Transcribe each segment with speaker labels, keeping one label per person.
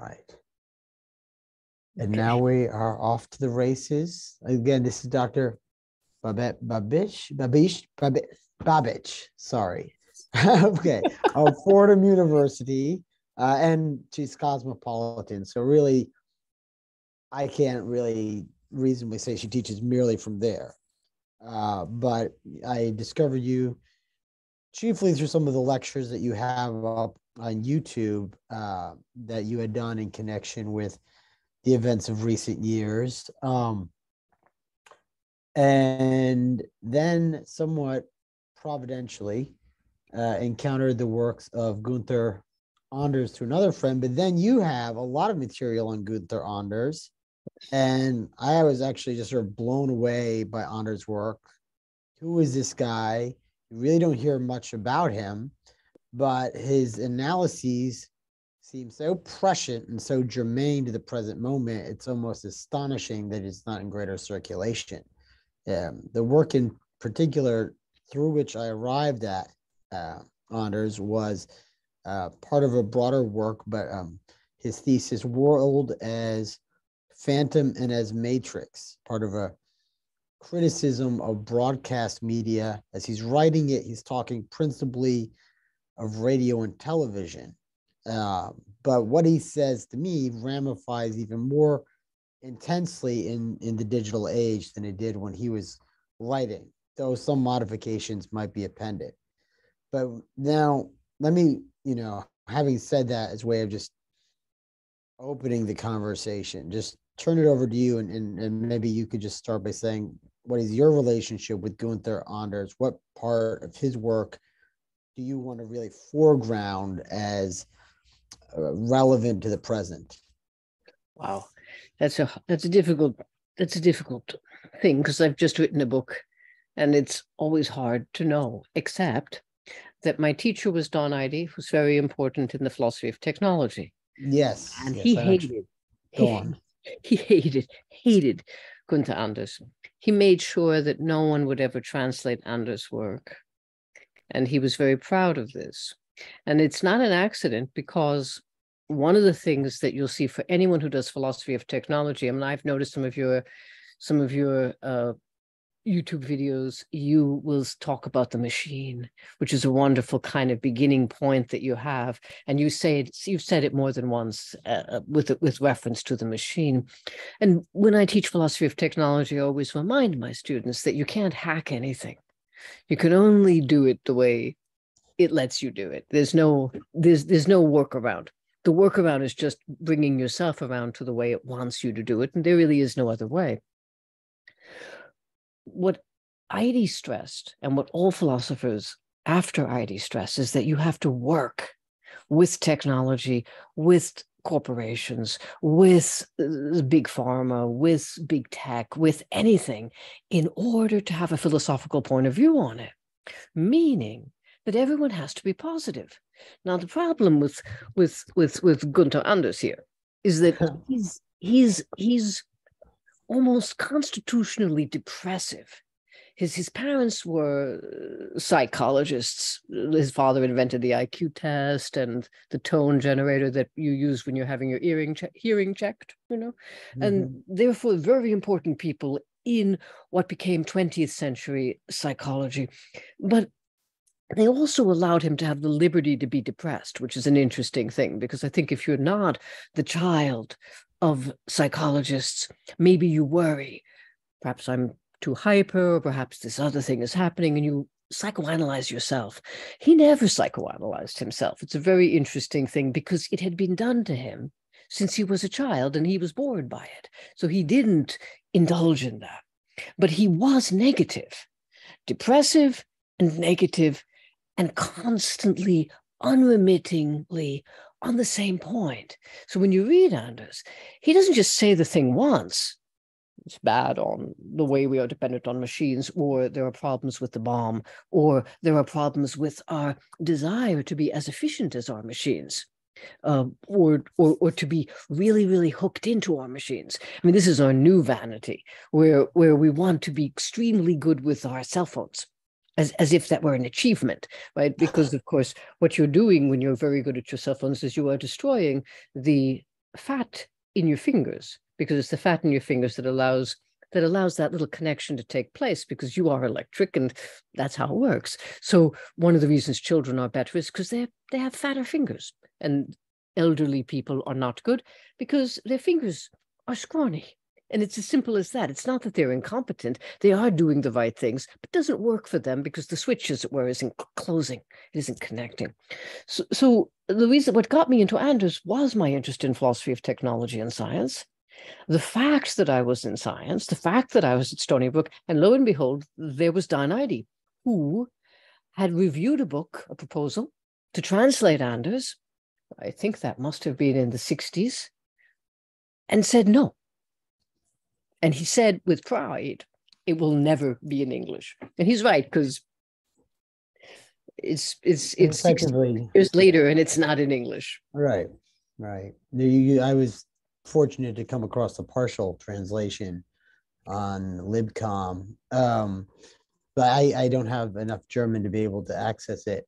Speaker 1: right. And okay. now we are off to the races. Again, this is Dr. Babette Babish, Babish, Babish, Babich, sorry. okay, of Fordham University, uh, and she's cosmopolitan. So really, I can't really reasonably say she teaches merely from there. Uh, but I discovered you chiefly through some of the lectures that you have up on YouTube uh, that you had done in connection with the events of recent years. Um, and then, somewhat providentially, uh, encountered the works of Gunther Anders through another friend. But then you have a lot of material on Gunther Anders. And I was actually just sort of blown away by Anders' work. Who is this guy? You really don't hear much about him, but his analyses seem so prescient and so germane to the present moment. It's almost astonishing that it's not in greater circulation. Um, the work in particular through which I arrived at uh, Anders was uh, part of a broader work, but um, his thesis, World as Phantom and as Matrix, part of a criticism of broadcast media. As he's writing it, he's talking principally of radio and television. Uh, but what he says to me ramifies even more intensely in, in the digital age than it did when he was writing, though some modifications might be appended. But now, let me, you know, having said that as a way of just opening the conversation, just turn it over to you and, and, and maybe you could just start by saying what is your relationship with Gunther Anders? What part of his work do you want to really foreground as uh, relevant to the present?
Speaker 2: Wow, that's a that's a difficult that's a difficult thing because I've just written a book, and it's always hard to know. Except that my teacher was Don Ihde, who's very important in the philosophy of technology.
Speaker 1: Yes,
Speaker 2: and
Speaker 1: yes,
Speaker 2: he hated. Go on. He hated hated Gunther Anders. He made sure that no one would ever translate Anders' work. And he was very proud of this. And it's not an accident because one of the things that you'll see for anyone who does philosophy of technology, I mean, I've noticed some of your some of your uh, YouTube videos, you will talk about the machine, which is a wonderful kind of beginning point that you have, and you say it, you've said it more than once uh, uh with with reference to the machine. And when I teach philosophy of technology, I always remind my students that you can't hack anything. You can only do it the way it lets you do it. There's no there's there's no workaround. The workaround is just bringing yourself around to the way it wants you to do it, and there really is no other way what Ihde stressed and what all philosophers after Ihde stress is that you have to work with technology, with corporations, with uh, big pharma, with big tech, with anything in order to have a philosophical point of view on it, meaning that everyone has to be positive. Now, the problem with with with with Gunther Anders here is that he's he's he's almost constitutionally depressive. His, his parents were uh, psychologists. His father invented the IQ test and the tone generator that you use when you're having your hearing, che- hearing checked, you know, mm-hmm. and therefore very important people in what became 20th century psychology. But they also allowed him to have the liberty to be depressed, which is an interesting thing because I think if you're not the child of psychologists. Maybe you worry, perhaps I'm too hyper, or perhaps this other thing is happening, and you psychoanalyze yourself. He never psychoanalyzed himself. It's a very interesting thing because it had been done to him since he was a child and he was bored by it. So he didn't indulge in that. But he was negative, depressive and negative, and constantly, unremittingly on the same point. So when you read Anders, he doesn't just say the thing once. It's bad on the way we are dependent on machines, or there are problems with the bomb, or there are problems with our desire to be as efficient as our machines. Uh, or, or or to be really really hooked into our machines. I mean, this is our new vanity, where where we want to be extremely good with our cell phones as, as if that were an achievement, right? Because of course, what you're doing when you're very good at your cell phones is you are destroying the fat in your fingers because it's the fat in your fingers that allows that allows that little connection to take place because you are electric and that's how it works. So one of the reasons children are better is because they they have fatter fingers and elderly people are not good because their fingers are scrawny. And it's as simple as that. It's not that they're incompetent. They are doing the right things, but doesn't work for them because the switch, as it were, isn't closing. It isn't connecting. So, so the reason what got me into Anders was my interest in philosophy of technology and science. The fact that I was in science, the fact that I was at Stony Brook, and lo and behold, there was Don Ihde, who had reviewed a book, a proposal to translate Anders. I think that must have been in the 60s, and said no and he said with pride, it will never be in English. And he's right, because it's it's it's years later and it's not in English.
Speaker 1: Right, right. I was fortunate to come across a partial translation on libcom um, but I, I don't have enough german to be able to access it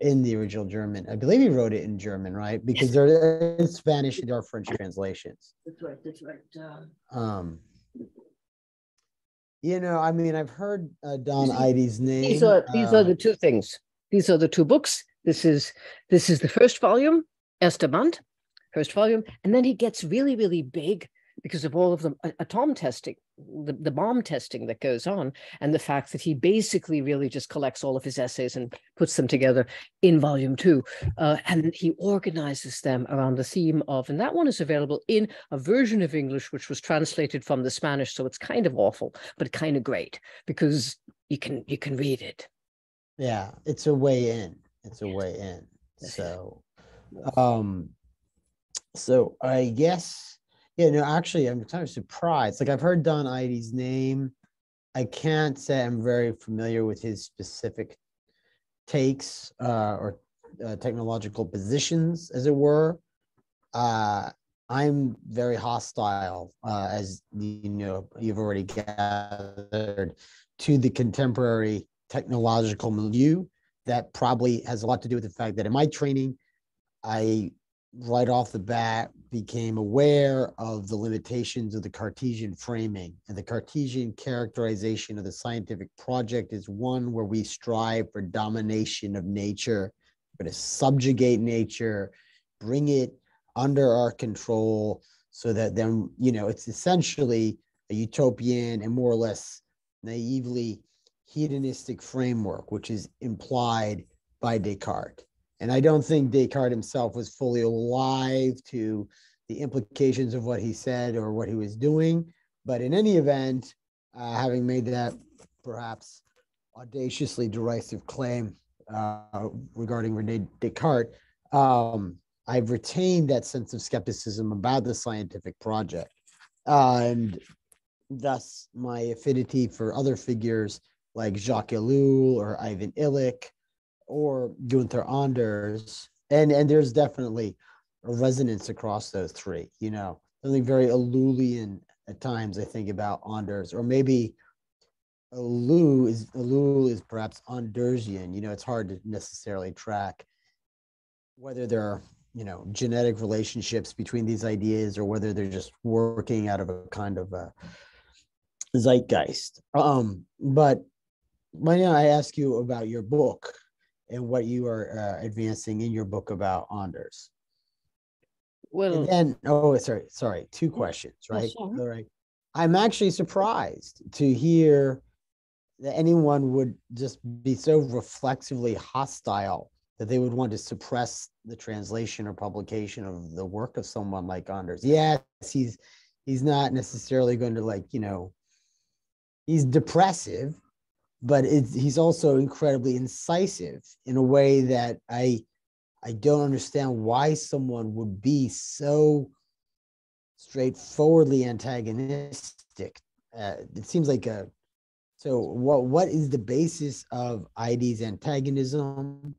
Speaker 1: in the original german i believe he wrote it in german right because there is spanish and there are french translations
Speaker 2: that's right that's right
Speaker 1: uh, um you know, I mean, I've heard uh, Don Ihde's name.
Speaker 2: These are these uh, are the two things. These are the two books. This is this is the first volume, Estamante, first volume, and then he gets really really big because of all of the atom testing, the, the bomb testing that goes on, and the fact that he basically really just collects all of his essays and puts them together in volume two. Uh, and he organizes them around the theme of, and that one is available in a version of English which was translated from the Spanish. So it's kind of awful, but kind of great because you can you can read it.
Speaker 1: Yeah, it's a way in. It's a way in. So um so I guess yeah, no, actually, I'm kind of surprised. Like I've heard Don Ihde's name. I can't say I'm very familiar with his specific takes uh, or uh, technological positions, as it were. Uh, I'm very hostile, uh, as you know, you've already gathered, to the contemporary technological milieu. That probably has a lot to do with the fact that in my training, I right off the bat became aware of the limitations of the Cartesian framing. And the Cartesian characterization of the scientific project is one where we strive for domination of nature, but to subjugate nature, bring it under our control so that then, you know, it's essentially a utopian and more or less naively hedonistic framework, which is implied by Descartes. And I don't think Descartes himself was fully alive to the implications of what he said or what he was doing. But in any event, uh, having made that perhaps audaciously derisive claim uh, regarding Rene Descartes, um, I've retained that sense of skepticism about the scientific project. Uh, and thus, my affinity for other figures like Jacques Ellul or Ivan Illich or Gunther Anders, and and there's definitely a resonance across those three. You know, something very Ellulian at times. I think about Anders, or maybe Ellul is Ellul is perhaps Andersian. You know, it's hard to necessarily track whether there are you know genetic relationships between these ideas or whether they're just working out of a kind of a zeitgeist. Um, but why don't I ask you about your book? And what you are uh, advancing in your book about Anders. Well, and then oh, sorry, sorry, two questions, right? All right. I'm actually surprised to hear that anyone would just be so reflexively hostile that they would want to suppress the translation or publication of the work of someone like Anders. Yes, he's he's not necessarily going to like, you know, he's depressive, but he's also incredibly incisive in a way that I I don't understand why someone would be so straightforwardly antagonistic. Uh, it seems like a so what what is the basis of Ihde's antagonism?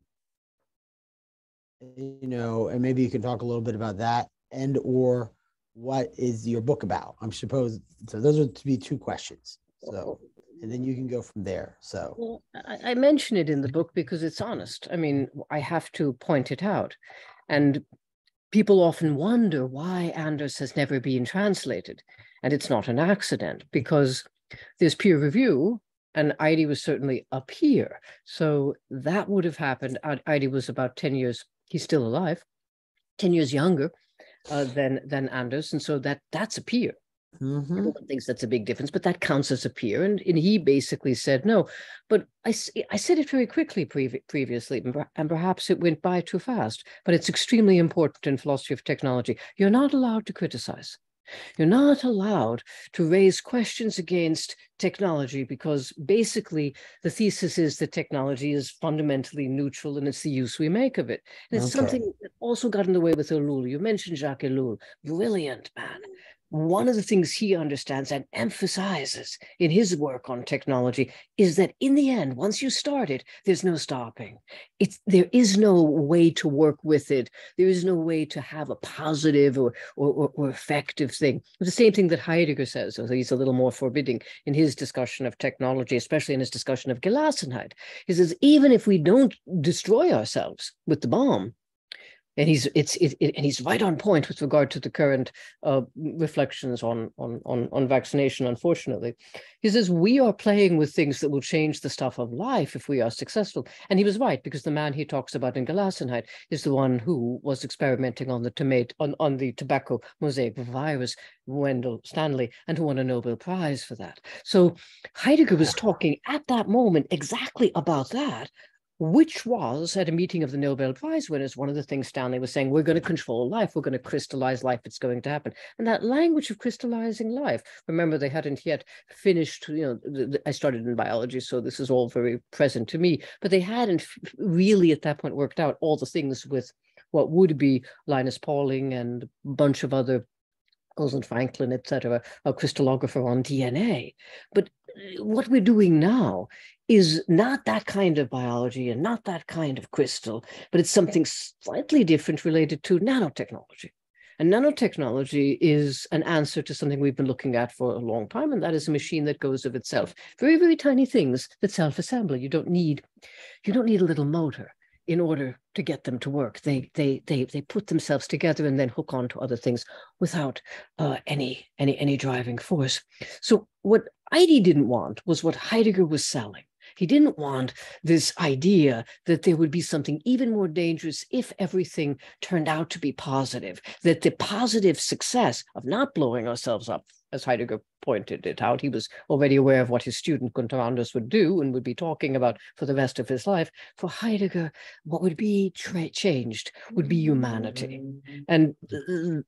Speaker 1: You know, and maybe you can talk a little bit about that and or what is your book about? I'm supposed so those are to be two questions. So and then you can go from there. So
Speaker 2: well, I, I mention it in the book because it's honest. I mean, I have to point it out. And people often wonder why Anders has never been translated. And it's not an accident because there's peer review, and Ihde was certainly a peer. So that would have happened. Ihde was about 10 years, he's still alive, 10 years younger uh, than, than Anders. And so that that's a peer. Mm-hmm. Everyone thinks that's a big difference, but that counts as a peer. And, and he basically said no. But I, I said it very quickly pre- previously, and perhaps it went by too fast. But it's extremely important in philosophy of technology. You're not allowed to criticize. You're not allowed to raise questions against technology because basically the thesis is that technology is fundamentally neutral and it's the use we make of it. And it's okay. something that also got in the way with Ellul. You mentioned Jacques Ellul, brilliant man one of the things he understands and emphasizes in his work on technology is that in the end once you start it there's no stopping. It's there is no way to work with it. There is no way to have a positive or or, or effective thing. The same thing that heidegger says although he's a little more forbidding in his discussion of technology especially in his discussion of gelassenheit. He says even if we don't destroy ourselves with the bomb and he's it's it, it, and he's right on point with regard to the current uh, reflections on, on on on vaccination. Unfortunately, he says we are playing with things that will change the stuff of life if we are successful. And he was right because the man he talks about in Gelassenheit is the one who was experimenting on the tomato on, on the tobacco mosaic virus, Wendell Stanley, and who won a Nobel Prize for that. So Heidegger was talking at that moment exactly about that which was at a meeting of the Nobel Prize winners, one of the things Stanley was saying, we're going to control life, we're going to crystallize life, it's going to happen. And that language of crystallizing life, remember, they hadn't yet finished, you know, the, the, I started in biology, so this is all very present to me, but they hadn't really at that point worked out all the things with what would be Linus Pauling and a bunch of other Rosalind Franklin, etc., a crystallographer on DNA. But what we're doing now is not that kind of biology and not that kind of crystal, but it's something slightly different related to nanotechnology. And nanotechnology is an answer to something we've been looking at for a long time, and that is a machine that goes of itself. Very, very tiny things that self-assemble. You don't need, you don't need a little motor in order to get them to work. They they they they put themselves together and then hook on to other things without uh, any any any driving force. So what Ihde didn't want was what Heidegger was selling. He didn't want this idea that there would be something even more dangerous if everything turned out to be positive, that the positive success of not blowing ourselves up as Heidegger pointed it out, he was already aware of what his student Gunther Anders would do and would be talking about for the rest of his life. For Heidegger, what would be tra- changed would be humanity. And uh,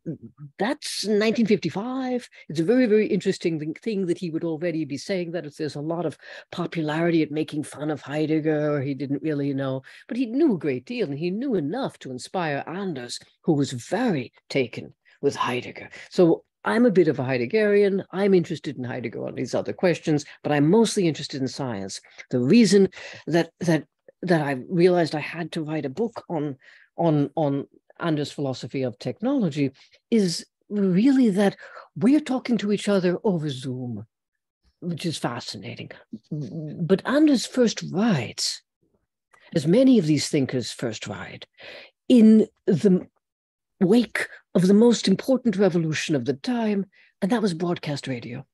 Speaker 2: that's 1955. It's a very, very interesting thing that he would already be saying that if there's a lot of popularity at making fun of Heidegger. He didn't really know, but he knew a great deal and he knew enough to inspire Anders, who was very taken with Heidegger. So I'm a bit of a Heideggerian. I'm interested in Heidegger on these other questions, but I'm mostly interested in science. The reason that that that I realized I had to write a book on on on Anders' philosophy of technology is really that we're talking to each other over Zoom, which is fascinating. But Anders first writes, as many of these thinkers first write, in the wake of the most important revolution of the time, and that was broadcast radio.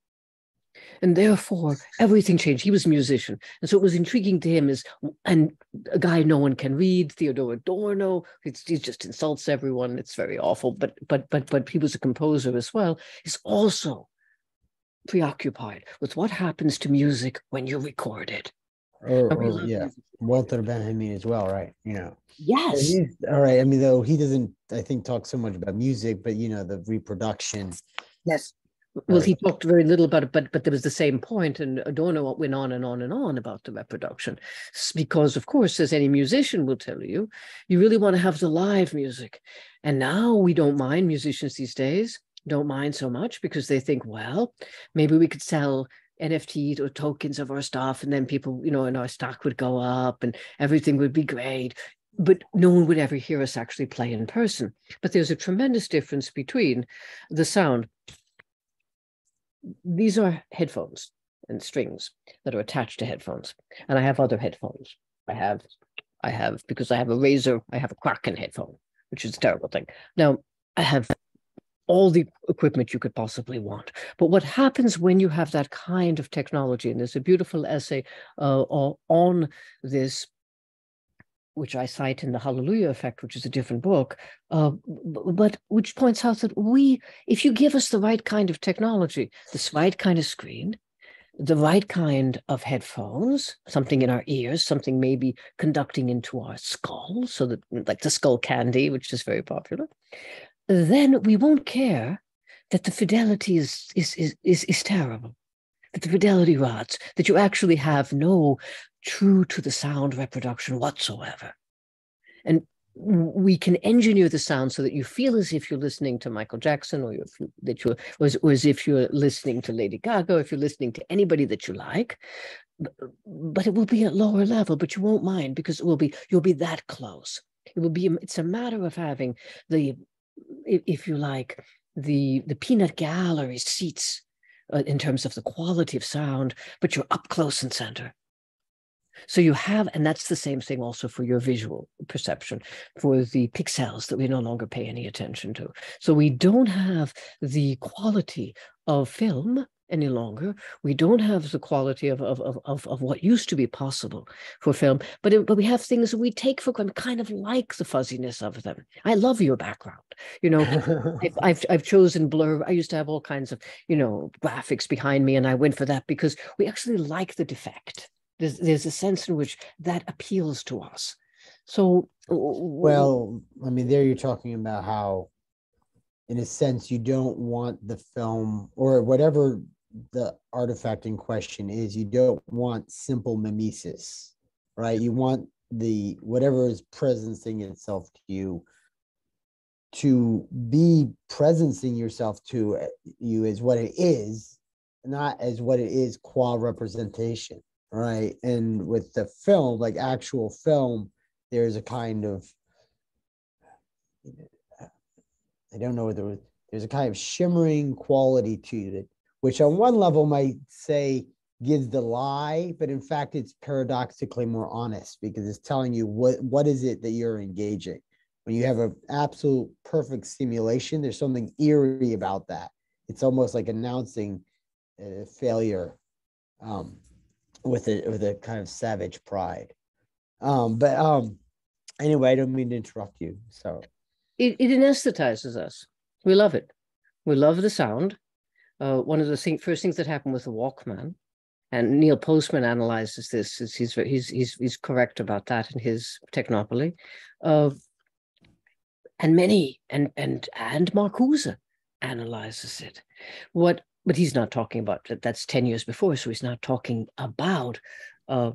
Speaker 2: And therefore, everything changed. He was a musician. And so it was intriguing to him is, and a guy no one can read, Theodor Adorno, he just insults everyone. It's very awful. But but but but he was a composer as well, is also preoccupied with what happens to music when you record it.
Speaker 1: Or, or yeah, Walter Benjamin as well, right? You know.
Speaker 2: Yes.
Speaker 1: all right. I mean, though he doesn't, I think, talk so much about music, but you know, the reproduction.
Speaker 2: Yes. Well, he talked very little about it, but but there was the same point, and Adorno went on and on and on about the reproduction, because of course, as any musician will tell you, you really want to have the live music, and now we don't mind musicians these days don't mind so much because they think, well, maybe we could sell NFTs or tokens of our stuff, and then people, you know, and our stock would go up and everything would be great. But no one would ever hear us actually play in person. But there's a tremendous difference between the sound. These are headphones and strings that are attached to headphones. And I have other headphones. I have, I have, because I have a Razer, I have a Kraken headphone which is a terrible thing. Now, I have all the equipment you could possibly want. But what happens when you have that kind of technology, and there's a beautiful essay uh, on this, which I cite in the Hallelujah Effect, which is a different book, uh, but which points out that we, if you give us the right kind of technology, the right kind of screen, the right kind of headphones, something in our ears, something maybe conducting into our skull, so that like the Skullcandy, which is very popular, then we won't care that the fidelity is is is is, is terrible, that the fidelity rots, that you actually have no true to the sound reproduction whatsoever. And we can engineer the sound so that you feel as if you're listening to Michael Jackson or that you're or as, or as if you're listening to Lady Gaga, or if you're listening to anybody that you like. But it will be at lower level, but you won't mind because it will be you'll be that close. It will be it's a matter of having the if you like the the peanut gallery seats uh, in terms of the quality of sound, but you're up close and center. So you have, and that's the same thing also for your visual perception, for the pixels that we no longer pay any attention to. So we don't have the quality of film any longer. We don't have the quality of, of, of, of, what used to be possible for film, but, it, but we have things that we take for granted, kind of like the fuzziness of them. I love your background. You know, I've, I've, I've chosen blur. I used to have all kinds of, you know, graphics behind me, and I went for that because we actually like the defect. There's, there's a sense in which that appeals to us. So,
Speaker 1: well, I mean, there you're talking about how, in a sense, you don't want the film or whatever the artifact in question is, you don't want simple mimesis, right? You want the whatever is presencing itself to you to be presencing yourself to you as what it is, not as what it is qua representation right? And with the film, like actual film, there's a kind of I don't know whether there's a kind of shimmering quality to it, which on one level might say gives the lie, but in fact it's paradoxically more honest because it's telling you what what is it that you're engaging. When you have an absolute perfect simulation, there's something eerie about that. It's almost like announcing a failure. Um, with a with a kind of savage pride. Um, but um, anyway, I don't mean to interrupt you. So
Speaker 2: it, it anesthetizes us. We love it. We love the sound. Uh, one of the thing, first things that happened with the Walkman, and Neil Postman analyzes this. He's he's he's he's correct about that in his Technopoly. Uh, and many and and and Marcuse analyzes it. What but he's not talking about that. That's 10 years before. So he's not talking about uh,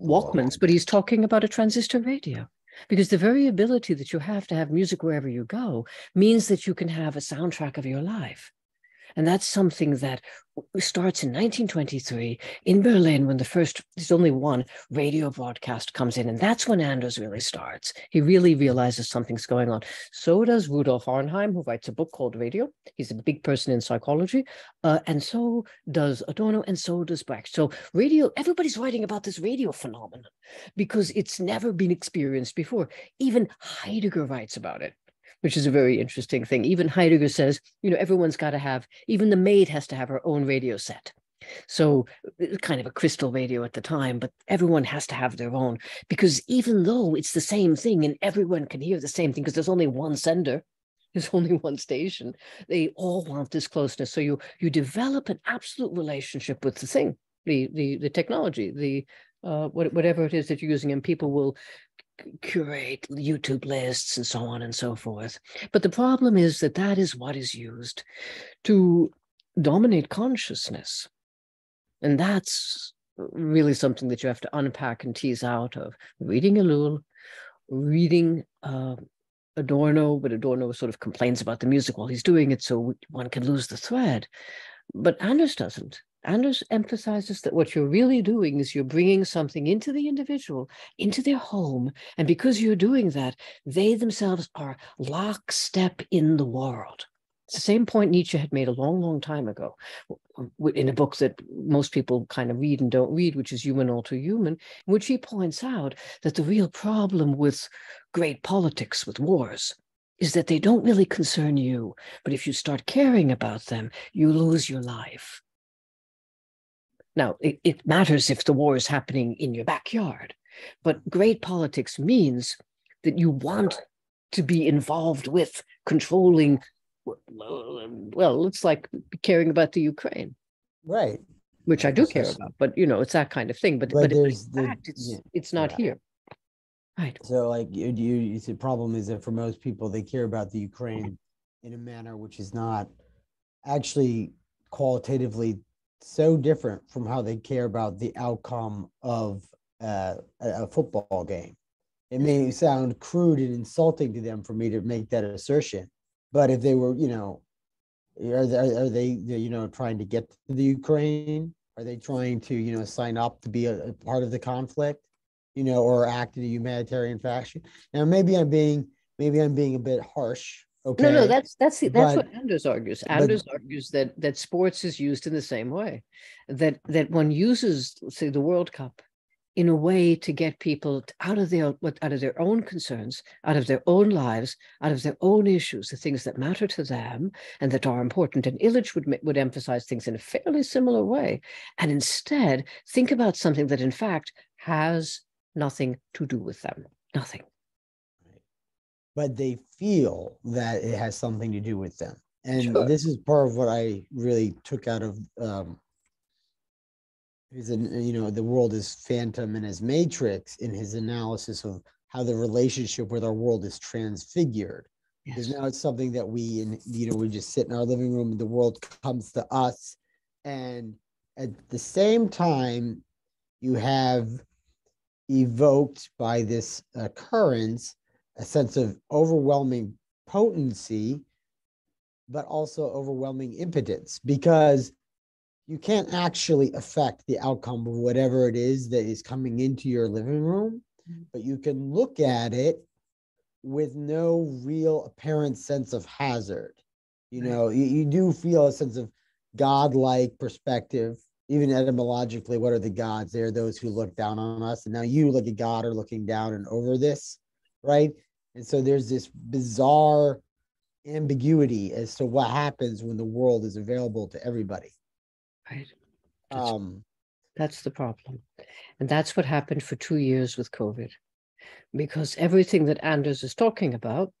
Speaker 2: Walkmans, but he's talking about a transistor radio. Because the very ability that you have to have music wherever you go means that you can have a soundtrack of your life. And that's something that starts in 1923 in Berlin when the first, there's only one radio broadcast comes in. And that's when Anders really starts. He really realizes something's going on. So does Rudolf Arnheim, who writes a book called Radio. He's a big person in psychology. Uh, and so does Adorno, and so does Brecht. So radio, everybody's writing about this radio phenomenon because it's never been experienced before. Even Heidegger writes about it which is a very interesting thing. Even Heidegger says, you know, everyone's got to have, even the maid has to have her own radio set. So kind of a crystal radio at the time, but everyone has to have their own because even though it's the same thing and everyone can hear the same thing because there's only one sender, there's only one station, they all want this closeness. So you you develop an absolute relationship with the thing, the the the technology, the uh, whatever it is that you're using, and people will curate YouTube lists and so on and so forth. But the problem is that that is what is used to dominate consciousness. And that's really something that you have to unpack and tease out of reading Ellul, reading uh, Adorno, but Adorno sort of complains about the music while he's doing it, so one can lose the thread. But Anders doesn't. Anders emphasizes that what you're really doing is you're bringing something into the individual, into their home. And because you're doing that, they themselves are lockstep in the world. It's the same point Nietzsche had made a long, long time ago in a book that most people kind of read and don't read, which is Human All Too Human, in which he points out that the real problem with great politics, with wars, is that they don't really concern you. But if you start caring about them, you lose your life. Now, it, it matters if the war is happening in your backyard, but great politics means that you want to be involved with controlling well it's like caring about the ukraine.
Speaker 1: Right.
Speaker 2: Which i do care about but you know it's that kind of thing but but, but there's the, fact, it's, yeah, it's not yeah. here. Right.
Speaker 1: So like you, you the problem is that for most people they care about the ukraine in a manner which is not actually qualitatively so different from how they care about the outcome of uh, a football game it may sound crude and insulting to them for me to make that assertion but if they were, you know, are they, are they, you know, trying to get to the Ukraine? Are they trying to, you know, sign up to be a, a part of the conflict, you know, or act in a humanitarian fashion? Now, maybe I'm being, maybe I'm being a bit harsh. Okay.
Speaker 2: No, no, that's that's the, that's but, what Anders argues. Anders but, argues that that sports is used in the same way, that that one uses, say, the World Cup in a way to get people out of their out of their own concerns, out of their own lives, out of their own issues, the things that matter to them and that are important. And Illich would would emphasize things in a fairly similar way, and instead think about something that in fact has nothing to do with them, nothing.
Speaker 1: But they feel that it has something to do with them, and sure. this is part of what I really took out of um, his you know the world is phantom and his matrix in his analysis of how the relationship with our world is transfigured yes. because now it's something that we and you know we just sit in our living room and the world comes to us and at the same time you have evoked by this occurrence a sense of overwhelming potency but also overwhelming impotence because you can't actually affect the outcome of whatever it is that is coming into your living room, mm-hmm. but you can look at it with no real apparent sense of hazard. You know, you, you do feel a sense of godlike perspective, even etymologically. What are the gods? They're those who look down on us. And now you, like a god, are looking down and over this, right? And so there's this bizarre ambiguity as to what happens when the world is available to everybody.
Speaker 2: Right. That's, um, that's the problem. And that's what happened for two years with COVID. Because everything that Anders is talking about,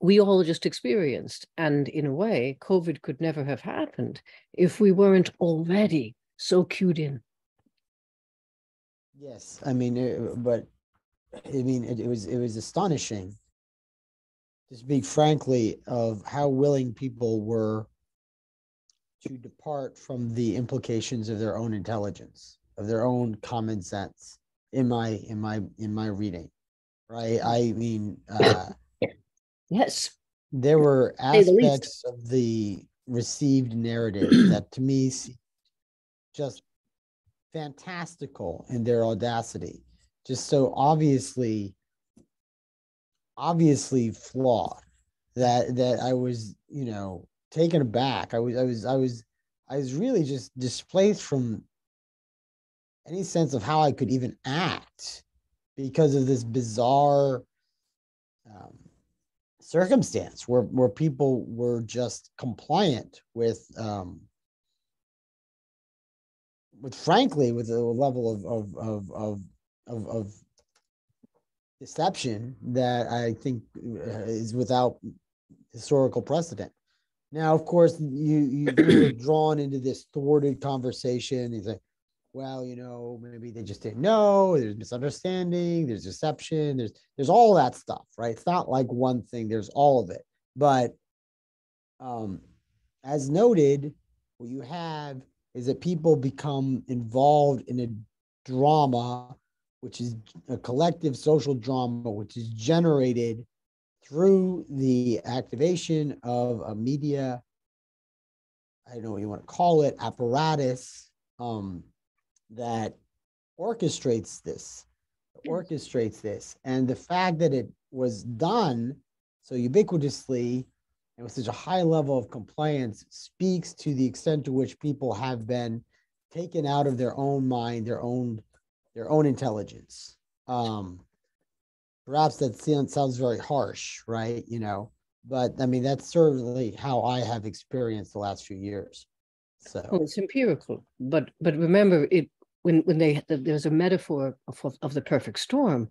Speaker 2: we all just experienced. And in a way, COVID could never have happened if we weren't already so cued in.
Speaker 1: Yes, I mean, but I mean, it, it was it was astonishing to speak frankly of how willing people were to depart from the implications of their own intelligence, of their own common sense in my in my in my reading. Right? I mean uh
Speaker 2: yes.
Speaker 1: There were aspects the of the received narrative that to me just fantastical in their audacity, just so obviously obviously flawed that that I was, you know, taken aback. I was I was I was I was really just displaced from any sense of how I could even act because of this bizarre um, circumstance where where people were just compliant with um, with frankly with a level of of of of of, of deception that I think uh, is without historical precedent. Now, of course, you you were drawn into this thwarted conversation. He's like, well, you know, maybe they just didn't know. There's misunderstanding. There's deception. There's there's all that stuff, right? It's not like one thing. There's all of it. But um, as noted, what you have is that people become involved in a drama, which is a collective social drama, which is generated through the activation of a media, I don't know what you want to call it, apparatus um, that orchestrates this, orchestrates this. And the fact that it was done so ubiquitously and with such a high level of compliance speaks to the extent to which people have been taken out of their own mind, their own their own intelligence. Um, perhaps that sounds, very harsh, right? You know, but I mean that's certainly how I have experienced the last few years. So
Speaker 2: well, it's empirical, but but remember it when when they there's a metaphor of, of the perfect storm,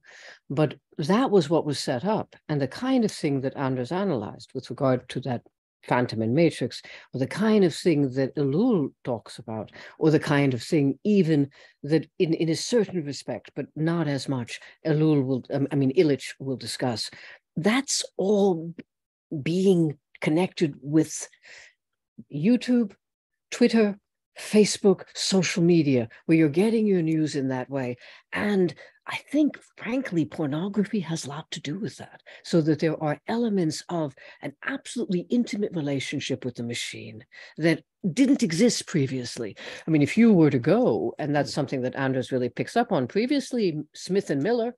Speaker 2: but that was what was set up, and the kind of thing that Anders analyzed with regard to that phantom and matrix, or the kind of thing that Ellul talks about, or the kind of thing even that in, in a certain respect, but not as much, Ellul will, um, I mean, Illich will discuss. That's all being connected with YouTube, Twitter, Facebook, social media, where you're getting your news in that way. And I think, frankly, pornography has a lot to do with that, so that there are elements of an absolutely intimate relationship with the machine that didn't exist previously. I mean, if you were to go, and that's mm. something that Anders really picks up on, previously, Smith and Miller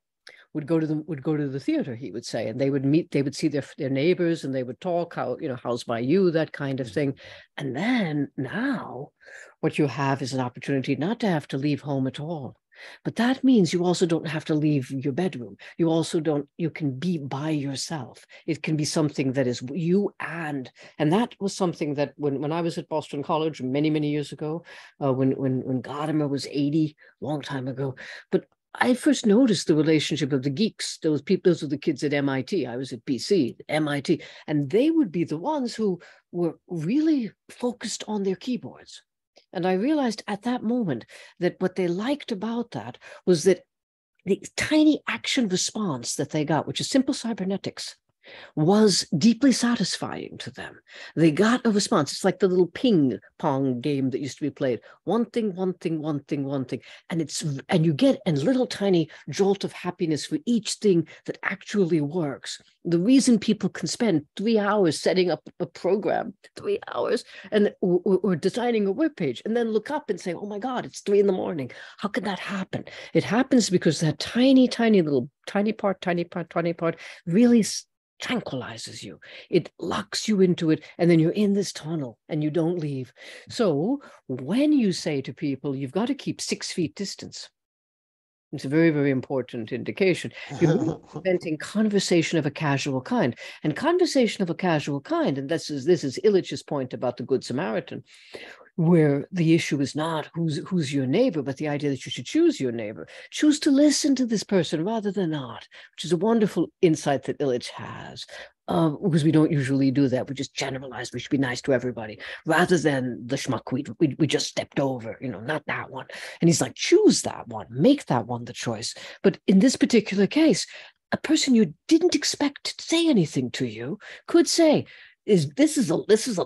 Speaker 2: would go to the would go to the theater he would say and they would meet they would see their their neighbors and they would talk how you know how's by you? that kind of mm. thing. And then now what you have is an opportunity not to have to leave home at all but that means you also don't have to leave your bedroom you also don't you can be by yourself it can be something that is you and and that was something that when, when i was at boston college many many years ago uh, when when when gadamer was 80 long time ago but I first noticed the relationship of the geeks, those people, those were the kids at MIT. I was at BC, MIT, and they would be the ones who were really focused on their keyboards. And I realized at that moment that what they liked about that was that the tiny action response that they got, which is simple cybernetics, was deeply satisfying to them. They got a response. It's like the little ping pong game that used to be played. One thing, one thing, one thing, one thing. And it's and you get a little tiny jolt of happiness for each thing that actually works. The reason people can spend three hours setting up a program, three hours, and or, or designing a web page, and then look up and say, "Oh my God, it's three in the morning. How could that happen?" It happens because that tiny, tiny little tiny part, tiny part, tiny part really tranquilizes you. It locks you into it, and then you're in this tunnel and you don't leave. So when you say to people, you've got to keep six feet distance, it's a very, very important indication. You're preventing conversation of a casual kind. And conversation of a casual kind, and this is this is Illich's point about the Good Samaritan where the issue is not who's who's your neighbor, but the idea that you should choose your neighbor, choose to listen to this person rather than not, which is a wonderful insight that Illich has. Uh, because we don't usually do that. We just generalize. We should be nice to everybody, rather than the schmuck we, we we just stepped over. You know, not that one. And he's like, choose that one, make that one the choice. But in this particular case, a person you didn't expect to say anything to you could say, "Is this is a this is a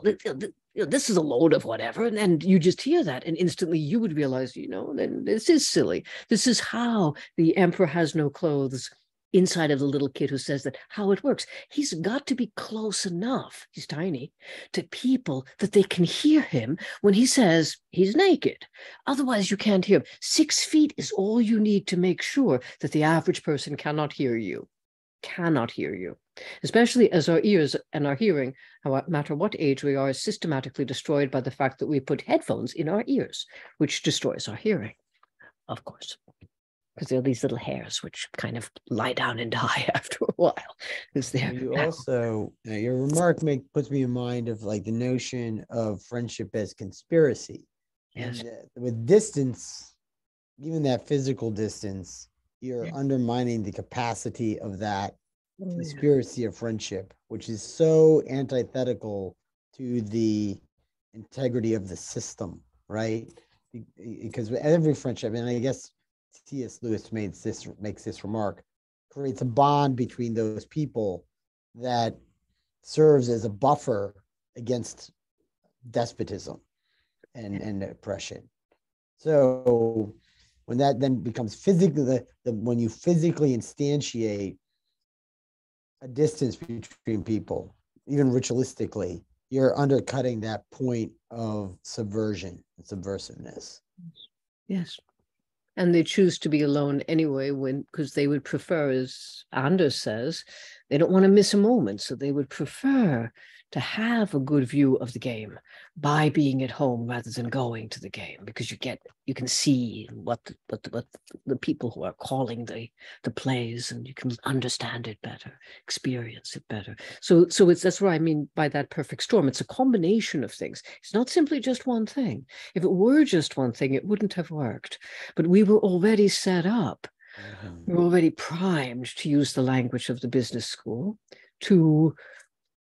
Speaker 2: you know, this is a load of whatever. And, and you just hear that, and instantly you would realize, you know, then this is silly. This is how the emperor has no clothes inside of the little kid who says that how it works. He's got to be close enough, he's tiny, to people that they can hear him when he says he's naked. Otherwise, you can't hear him. Six feet is all you need to make sure that the average person cannot hear you, cannot hear you especially as our ears and our hearing, no matter what age we are, is systematically destroyed by the fact that we put headphones in our ears, which destroys our hearing, of course. Because there are these little hairs which kind of lie down and die after a while. Is they're
Speaker 1: you also you your remark make puts me in mind of like the notion of friendship as conspiracy.
Speaker 2: Yes.
Speaker 1: And, uh, with distance, even that physical distance, you're yeah. undermining the capacity of that mm. conspiracy of friendship, which is so antithetical to the integrity of the system, right? Because every friendship, and I guess C.S. Lewis made this makes this remark, creates a bond between those people that serves as a buffer against despotism and, and oppression. So when that then becomes physically the, the when you physically instantiate a distance between people, even ritualistically, you're undercutting that point of subversion and subversiveness.
Speaker 2: Yes. And they choose to be alone anyway when because they would prefer, as Anders says, they don't want to miss a moment. So they would prefer to have a good view of the game by being at home rather than going to the game because you get you can see what the, what the, what the people who are calling the the plays and you can understand it better experience it better. So so it's that's what i mean by that perfect storm. It's a combination of things. It's not simply just one thing. If it were just one thing it wouldn't have worked. But we were already set up. Mm-hmm. we're already primed to use the language of the business school to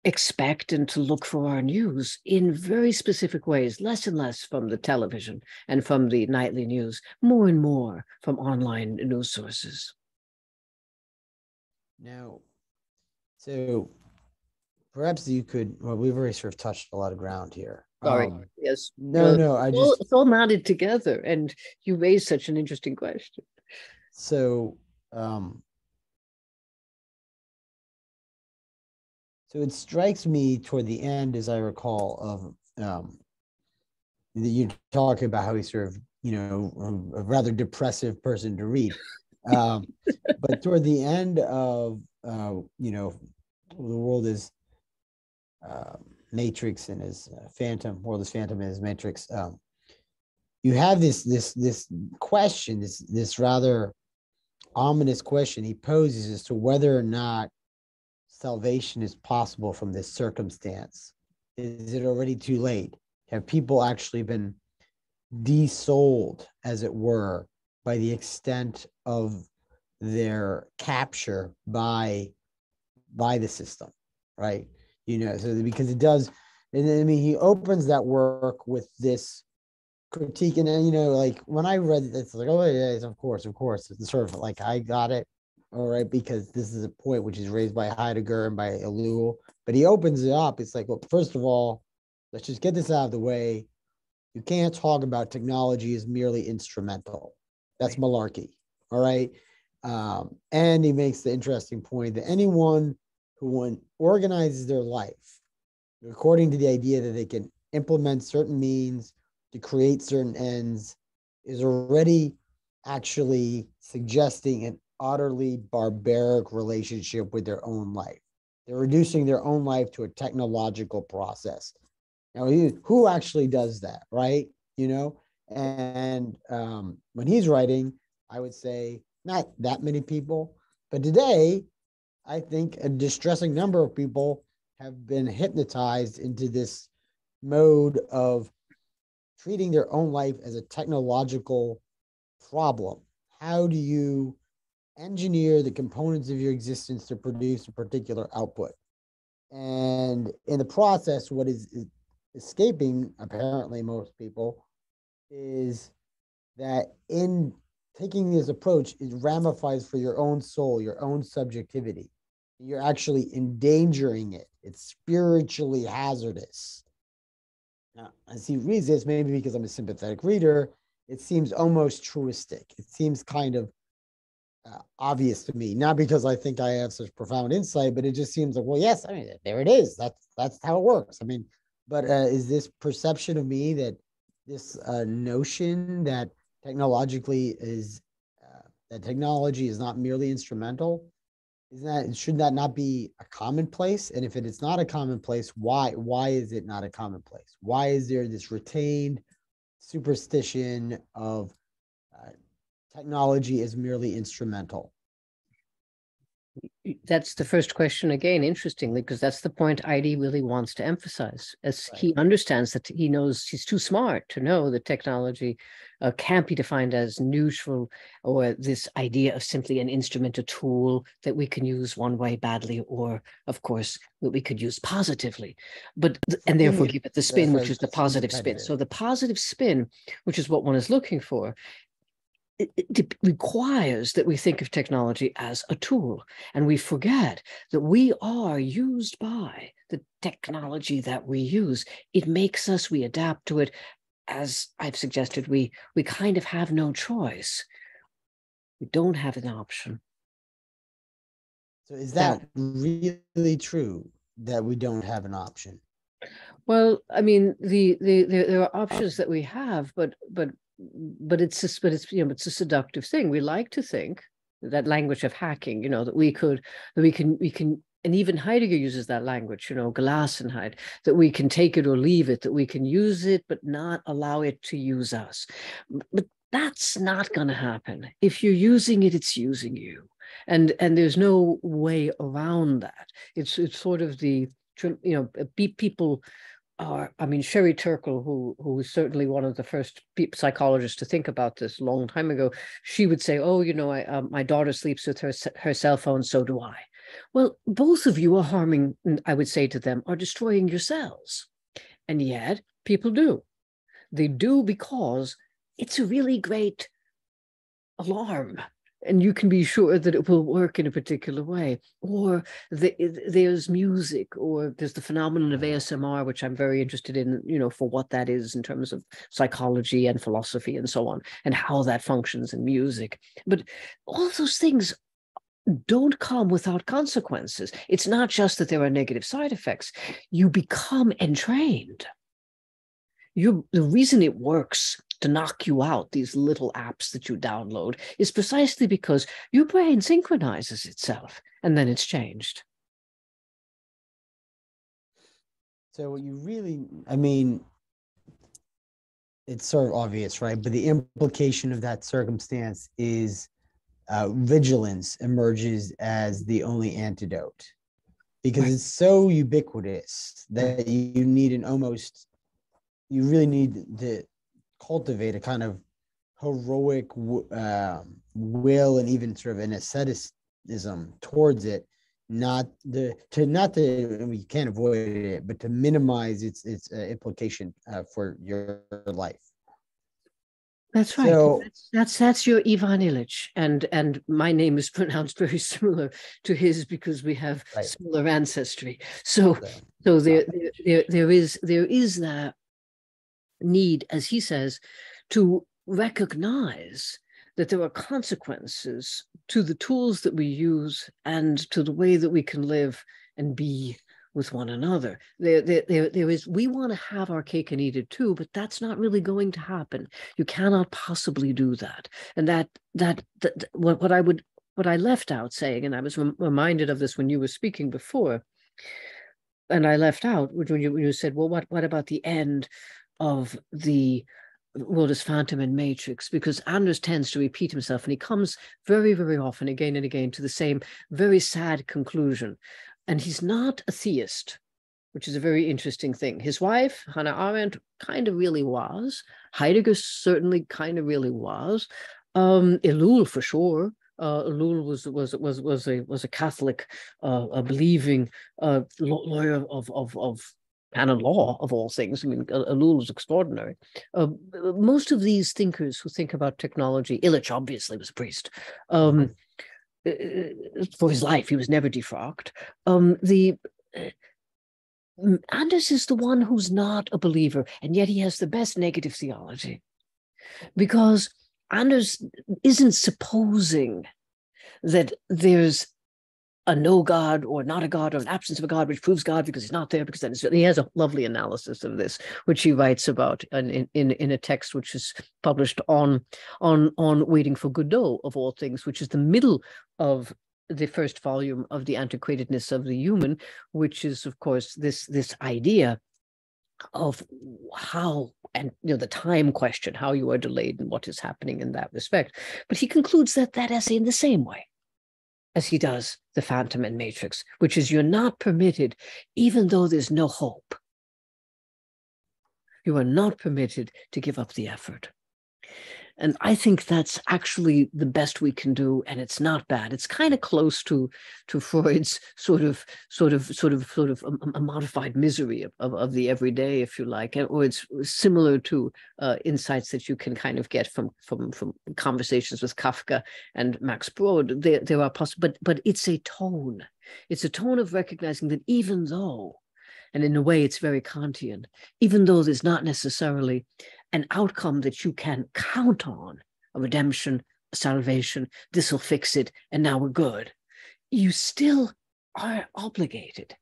Speaker 2: expect and to look for our news in very specific ways, less and less from the television and from the nightly news, more and more from online news sources.
Speaker 1: Now, so perhaps you could, well, we've already sort of touched a lot of ground here.
Speaker 2: Sorry. Um, yes.
Speaker 1: No, no, I just.
Speaker 2: it's all knotted together, and you raised such an interesting question.
Speaker 1: So, um, So it strikes me toward the end, as I recall, of um, you talk about how he's sort of, you know, a, rather depressive person to read. Um, but toward the end of, uh, you know, the world is uh, Matrix and his uh, Phantom, world is Phantom and his Matrix. Um, you have this this this question, this this rather ominous question he poses as to whether or not salvation is possible from this circumstance? Is it already too late? Have people actually been desold, as it were, by the extent of their capture by by the system, right? You know, so because it does, and I mean, he opens that work with this critique, and then you know, like when I read it's like, oh yeah, of course, of course, it's sort of like I got it, all right, because this is a point which is raised by Heidegger and by Ellul. But he opens it up. It's like, well, first of all, let's just get this out of the way. You can't talk about technology as merely instrumental. That's malarkey. All right. Um, and he makes the interesting point that anyone who organizes their life according to the idea that they can implement certain means to create certain ends is already actually suggesting an utterly barbaric relationship with their own life. They're reducing their own life to a technological process. Now, who actually does that, right? You know, and um, when he's writing, I would say not that many people, but today, I think a distressing number of people have been hypnotized into this mode of treating their own life as a technological problem. How do you engineer the components of your existence to produce a particular output. And in the process, what is, escaping apparently most people is that in taking this approach, it ramifies for your own soul, your own subjectivity. You're actually endangering it. It's spiritually hazardous. Now, as he reads this, maybe because I'm a sympathetic reader, it seems almost truistic. It seems kind of obvious to me, not because I think I have such profound insight, but it just seems like, well, yes, I mean, there it is. That's that's how it works. I mean, but uh, is this perception of me that this uh, notion that technologically is uh, that technology is not merely instrumental? Is that should that not be a commonplace? And if it is not a commonplace, why why is it not a commonplace? Why is there this retained superstition of technology is merely instrumental?
Speaker 2: That's the first question again, interestingly, because that's the point Ihde really wants to emphasize. As right. he understands that he knows he's too smart to know that technology uh, can't be defined as neutral or this idea of simply an instrument, a tool that we can use one way badly, or of course, that we could use positively. But and therefore give it the spin, which is the positive spin. So the positive spin, which is what one is looking for, it, it, requires that we think of technology as a tool and we forget that we are used by the technology that we use. It makes us we adapt to it. As i've suggested we we kind of have no choice. We don't have an option.
Speaker 1: So is that really true that we don't have an option?
Speaker 2: Well i mean the, the, the there are options that we have but but but it's just, but it's you know it's a seductive thing. We like to think that language of hacking, you know, that we could that we can we can and even Heidegger uses that language, you know, Gelassenheit, that we can take it or leave it, that we can use it, but not allow it to use us. But that's not going to happen. If you're using it, it's using you. And, and there's no way around that. It's, it's sort of the, you know, people are, I mean, Sherry Turkle, who who was certainly one of the first psychologists to think about this long time ago, she would say, "Oh, you know, I, um, my daughter sleeps with her her cell phone, so do I." Well, both of you are harming, I would say to them, are destroying yourselves. And yet people do. They do because it's a really great alarm. And you can be sure that it will work in a particular way. Or the, there's music, or there's the phenomenon of ASMR, which I'm very interested in, you know, for what that is in terms of psychology and philosophy and so on, and how that functions in music. But all those things don't come without consequences. It's not just that there are negative side effects, you become entrained. You, the reason it works to knock you out, these little apps that you download, is precisely because your brain synchronizes itself and then it's changed.
Speaker 1: So what you really, I mean, it's sort of obvious, right? But the implication of that circumstance is uh, vigilance emerges as the only antidote because it's so ubiquitous that you need an almost you really need to cultivate a kind of heroic uh, will and even sort of an asceticism towards it not the to not to we can't avoid it but to minimize its its uh, implication uh, for your life
Speaker 2: that's right. So, that's, that's, that's your Ivan Illich, and and my name is pronounced very similar to his because we have right. similar ancestry. So so there, there there is there is that need, as he says, to recognize that there are consequences to the tools that we use and to the way that we can live and be with one another. There, there, there, there is, we want to have our cake and eat it too, but that's not really going to happen. You cannot possibly do that. And that, that, that what, what I would, what I left out saying, and I was rem- reminded of this when you were speaking before, and I left out when you, when you said, well, what, what about the end of the world is phantom and matrix because anders tends to repeat himself and he comes very very often again and again to the same very sad conclusion and he's not a theist, which is a very interesting thing. His wife, Hannah Arendt, kind of really was. Heidegger certainly kind of really was. Um, Ellul for sure. Uh, Ellul was was was was a was a Catholic, uh, a believing uh, lawyer of of of canon law of all things. I mean, Ellul was extraordinary. Uh, most of these thinkers who think about technology, Illich obviously was a priest. Um, uh, uh, for his life. He was never defrocked. Um, the uh, Anders is the one who's not a believer, and yet he has the best negative theology, because Anders isn't supposing that there's a no God or not a God or an absence of a God, which proves God because he's not there, because then he has a lovely analysis of this, which he writes about in, in, in a text which is published on, on, on Waiting for Godot, of all things, which is the middle of the first volume of The Antiquatedness of the Human, which is, of course, this, this idea of how and you know the time question how you are delayed and what is happening in that respect. But he concludes that that essay in the same way as he does the Phantom and Matrix, which is you're not permitted, even though there's no hope. You are not permitted to give up the effort. And I think that's actually the best we can do, and it's not bad. It's kind of close to to Freud's sort of sort of sort of sort of a, a modified misery of, of, of, the everyday, if you like, or it's similar to uh, insights that you can kind of get from from from conversations with Kafka and Max Brod. There there are possible, but but it's a tone. It's a tone of recognizing that even though and in a way it's very kantian even though there's not necessarily an outcome that you can count on a redemption, a salvation, this will fix it, and now we're good. You still are obligated.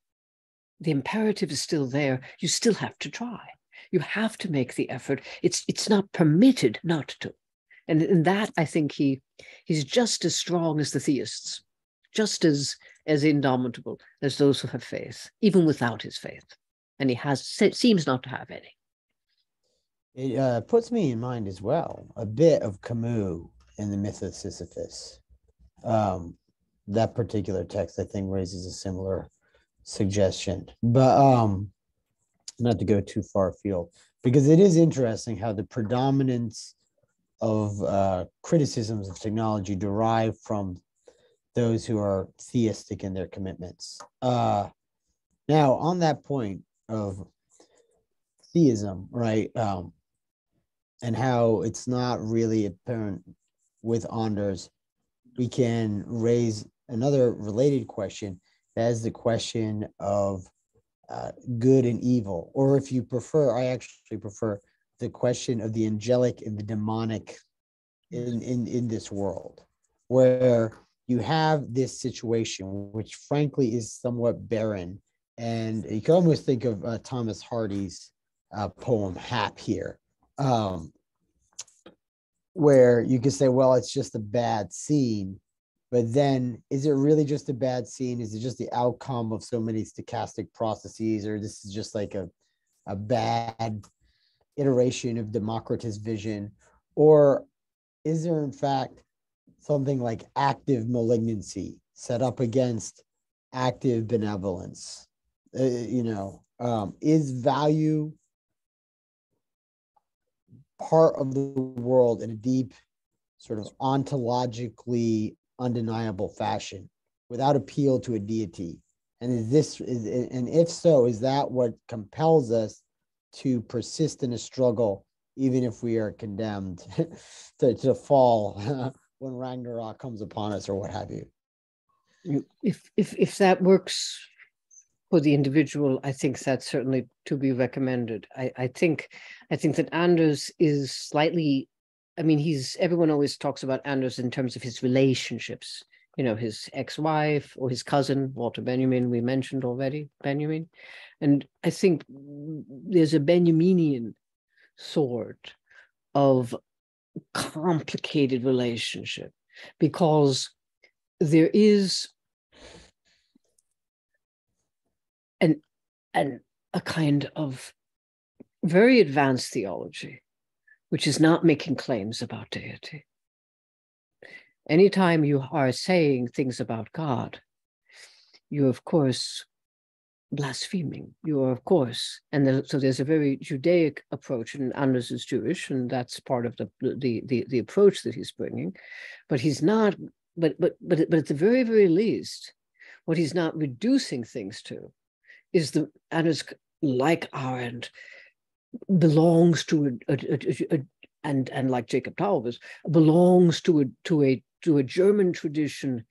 Speaker 2: The imperative is still there. You still have to try. You have to make the effort. It's it's not permitted not to. And in that, I think he he's just as strong as the theists, just as as indomitable as those who have faith, even without his faith. And he has seems not to have any.
Speaker 1: It uh, puts me in mind as well a bit of Camus in the myth of Sisyphus. Um, that particular text, I think, raises a similar suggestion. But um, not to go too far afield, because it is interesting how the predominance of uh, criticisms of technology derive from those who are theistic in their commitments. Uh, now, on that point of theism, right, um, and how it's not really apparent with Anders, we can raise another related question. That is the question of uh, good and evil, or if you prefer, I actually prefer the question of the angelic and the demonic in, in, in this world, where you have this situation, which frankly is somewhat barren. And you can almost think of uh, Thomas Hardy's uh, poem Hap here, um, where you could say, well, it's just a bad scene. But then, is it really just a bad scene? Is it just the outcome of so many stochastic processes, or this is just like a, a bad iteration of Democritus' vision? Or is there, in fact, something like active malignancy set up against active benevolence? Uh, you know, um, is value part of the world in a deep, sort of ontologically undeniable fashion without appeal to a deity? And is this is and if so, is that what compels us to persist in a struggle, even if we are condemned to, to fall when Ragnarok comes upon us or what have you?
Speaker 2: If if if that works for the individual, I think that's certainly to be recommended. I, I think I think that Anders is slightly I mean, he's everyone always talks about Anders in terms of his relationships, you know, his ex-wife or his cousin, Walter Benjamin, we mentioned already, Benjamin. And I think there's a Benjaminian sort of complicated relationship because there is an an a kind of very advanced theology, which is not making claims about deity. Anytime you are saying things about God, you are of course blaspheming. You are, of course, and the, so there's a very Judaic approach, and Anders is Jewish, and that's part of the the the, the approach that he's bringing. But he's not. But but but but at the very very least, what he's not reducing things to is the and is like Arendt belongs to a, a, a, a and and like Jacob Taubes belongs to a to a to a German tradition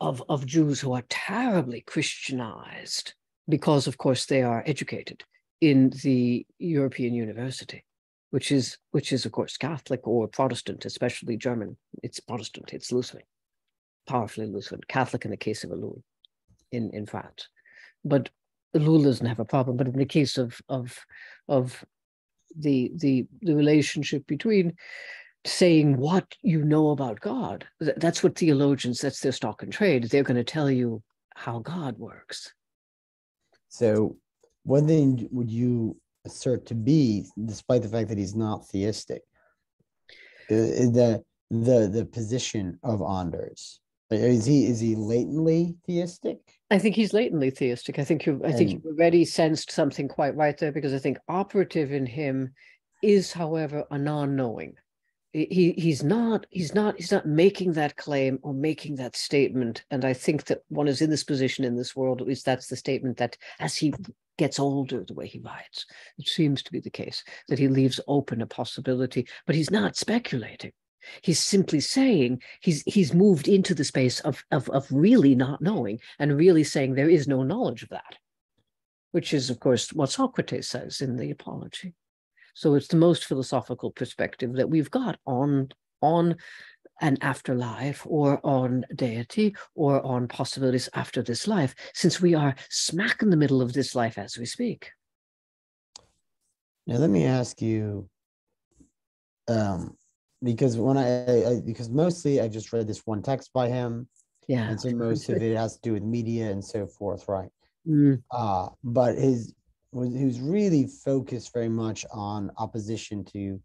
Speaker 2: of of Jews who are terribly Christianized because of course they are educated in the European university which is which is of course Catholic or Protestant especially German. It's Protestant it's Lutheran powerfully Lutheran Catholic in the case of Ellul in in France. But Ellul doesn't have a problem, but in the case of of of the the the relationship between saying what you know about God, that's what theologians, that's their stock and trade. They're going to tell you how God works.
Speaker 1: So, one thing would you assert to be, despite the fact that he's not theistic, is the the the position of Anders? Is he is he latently theistic?
Speaker 2: I think he's latently theistic. I think you I think you've already sensed something quite right there because I think operative in him is, however, a non-knowing. He he's not he's not he's not making that claim or making that statement. And I think that one is in this position in this world, at least that's the statement that as he gets older, the way he writes, it seems to be the case that he leaves open a possibility, but he's not speculating. He's simply saying he's he's moved into the space of, of, of really not knowing and really saying there is no knowledge of that, which is, of course, what Socrates says in the Apology. So it's the most philosophical perspective that we've got on, on an afterlife or on deity or on possibilities after this life, since we are smack in the middle of this life as we speak.
Speaker 1: Now, let me ask you um, because when I, I, because mostly I just read this one text by him,
Speaker 2: Yeah.
Speaker 1: And so most of it has to do with media and so forth, right?
Speaker 2: Mm,
Speaker 1: Uh, but his was he was really focused very much on opposition to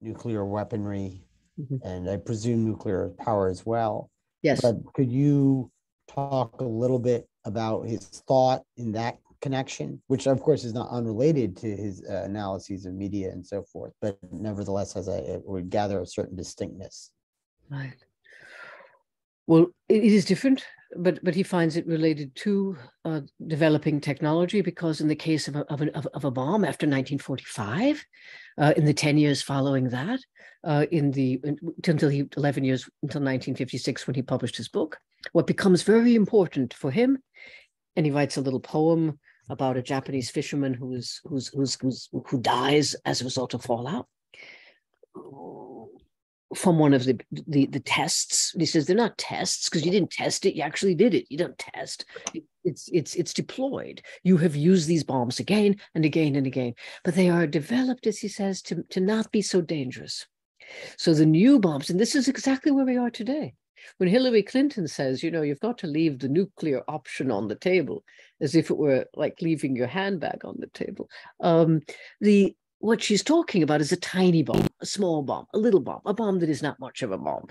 Speaker 1: nuclear weaponry
Speaker 2: Mhm.
Speaker 1: and I presume nuclear power as well.
Speaker 2: yes.
Speaker 1: But could you talk a little bit about his thought in that connection, which of course is not unrelated to his uh, analyses of media and so forth, but nevertheless has a would gather a certain distinctness.
Speaker 2: Right. Well, it is different, but but he finds it related to uh, developing technology because in the case of a, of, of a bomb after 1945, uh, in the 10 years following that, uh, in the in- until he 11 years until 1956 when he published his book, what becomes very important for him, and he writes a little poem about a Japanese fisherman who is who's who's, who's who dies as a result of fallout from one of the the, the tests. He says they're not tests because you didn't test it. You actually did it. You don't test. It's it's it's deployed. You have used these bombs again and again and again, but they are developed, as he says, to to not be so dangerous. So the new bombs, and this is exactly where we are today. When Hillary Clinton says, you know, you've got to leave the nuclear option on the table, as if it were like leaving your handbag on the table. Um, the what she's talking about is a tiny bomb, a small bomb, a little bomb, a bomb that is not much of a bomb.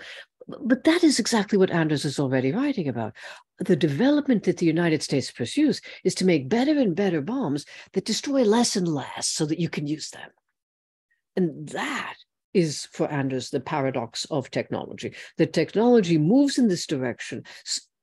Speaker 2: But that is exactly what Anders is already writing about. The development that the United States pursues is to make better and better bombs that destroy less and less so that you can use them. And that is for Anders the paradox of technology. The technology moves in this direction.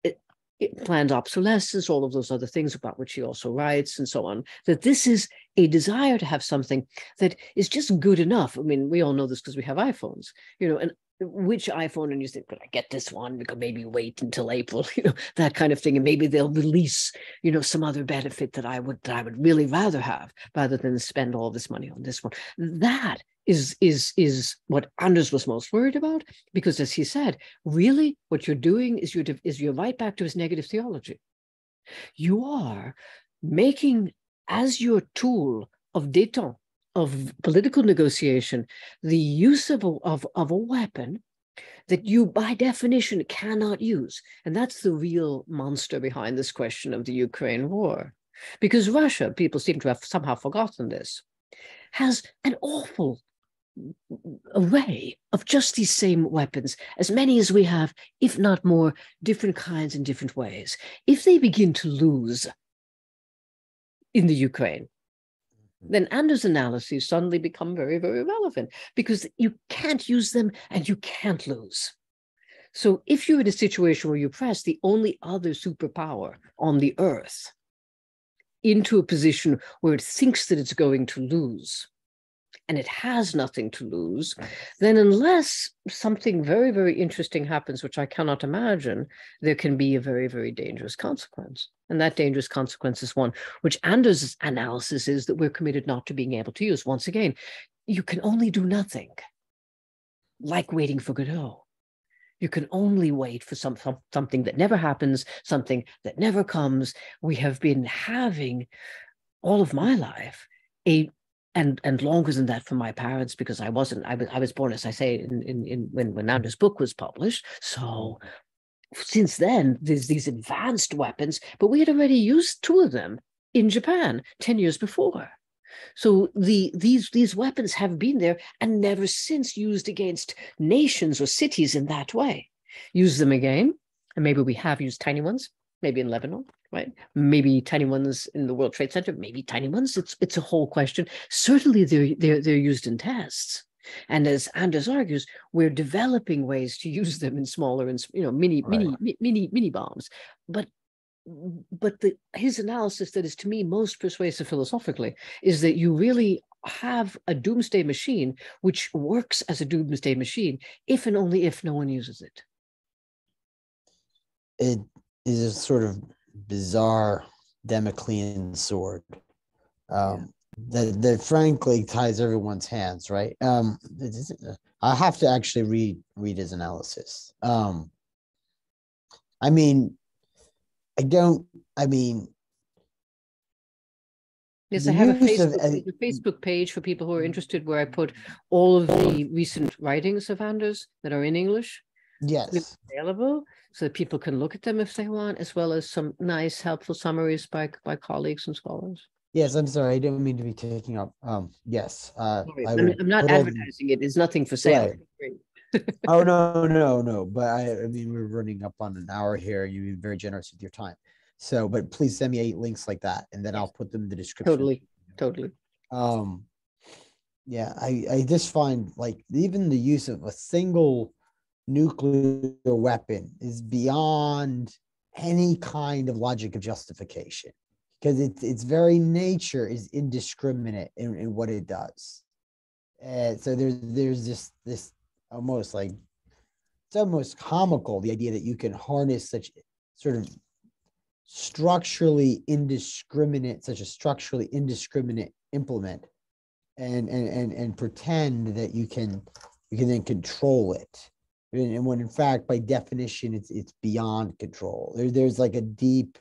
Speaker 2: It, it planned obsolescence, all of those other things about which he also writes, and so on. That this is a desire to have something that is just good enough. I mean, we all know this because we have iPhones, you know, and which iPhone, and you think, could I get this one? We could maybe wait until April, you know, that kind of thing. And maybe they'll release, you know, some other benefit that I would that I would really rather have rather than spend all this money on this one. That is is is what Anders was most worried about, because as he said, really what you're doing is you're is you're right back to his negative theology. You are making as your tool of détente, of political negotiation, the use of a, of, of a weapon that you, by definition, cannot use. And that's the real monster behind this question of the Ukraine war. Because Russia, people seem to have somehow forgotten this, has an awful array of just these same weapons, as many as we have, if not more, different kinds in different ways. If they begin to lose in the Ukraine, mm-hmm. then Anders' analyses suddenly become very, very relevant because you can't use them and you can't lose. So if you're in a situation where you press the only other superpower on the earth into a position where it thinks that it's going to lose, and it has nothing to lose, then unless something very, very interesting happens, which I cannot imagine, there can be a very, very dangerous consequence. And that dangerous consequence is one which Anders' analysis is that we're committed not to being able to use. Once again, you can only do nothing, like waiting for Godot. You can only wait for some, some something that never happens, something that never comes. We have been having all of my life a and and longer than that for my parents because I wasn't I was I was born as I say in in, in when when Nanda's book was published. So mm-hmm. since then there's these advanced weapons, but we had already used two of them in Japan ten years before. So the these these weapons have been there and never since used against nations or cities in that way. Use them again, and maybe we have used tiny ones, maybe in Lebanon, right? Maybe tiny ones in the World Trade Center, maybe tiny ones. It's it's a whole question. Certainly they're they're they're used in tests. And as Anders argues, we're developing ways to use them in smaller and you know mini
Speaker 1: Right.
Speaker 2: mini mi- mini mini bombs. But but the his analysis that is to me most persuasive philosophically is that you really have a doomsday machine which works as a doomsday machine if and only if no one uses it.
Speaker 1: It is a sort of bizarre Damoclean sword um, that that frankly ties everyone's hands, right? Um, I have to actually read read his analysis. Um, I mean, I don't. I mean,
Speaker 2: Yes, I have a
Speaker 1: use of
Speaker 2: Facebook,
Speaker 1: a-
Speaker 2: a Facebook page for people who are interested where I put all of the recent writings of Anders that are in English.
Speaker 1: Yes.
Speaker 2: available so that people can look at them if they want, as well as some nice, helpful summaries by by colleagues and scholars.
Speaker 1: Yes, I'm sorry. I didn't mean to be taking up. Um, yes. Uh, I
Speaker 2: I'm,
Speaker 1: will
Speaker 2: not advertising it. It's nothing for sale.
Speaker 1: Right. Oh no, no, no. But I, I mean, we're running up on an hour here. You've been very generous with your time. So, but please send me eight links like that, and then I'll put them in the description.
Speaker 2: Totally, totally.
Speaker 1: Um, yeah, I I just find like even the use of a single nuclear weapon is beyond any kind of logic of justification because its its very nature is indiscriminate in, in what it does. And so there's there's this this almost like it's almost comical the idea that you can harness such sort of structurally indiscriminate such a structurally indiscriminate implement and and and, and pretend that you can you can then control it and, when in fact by definition it's it's beyond control. There, there's like a deep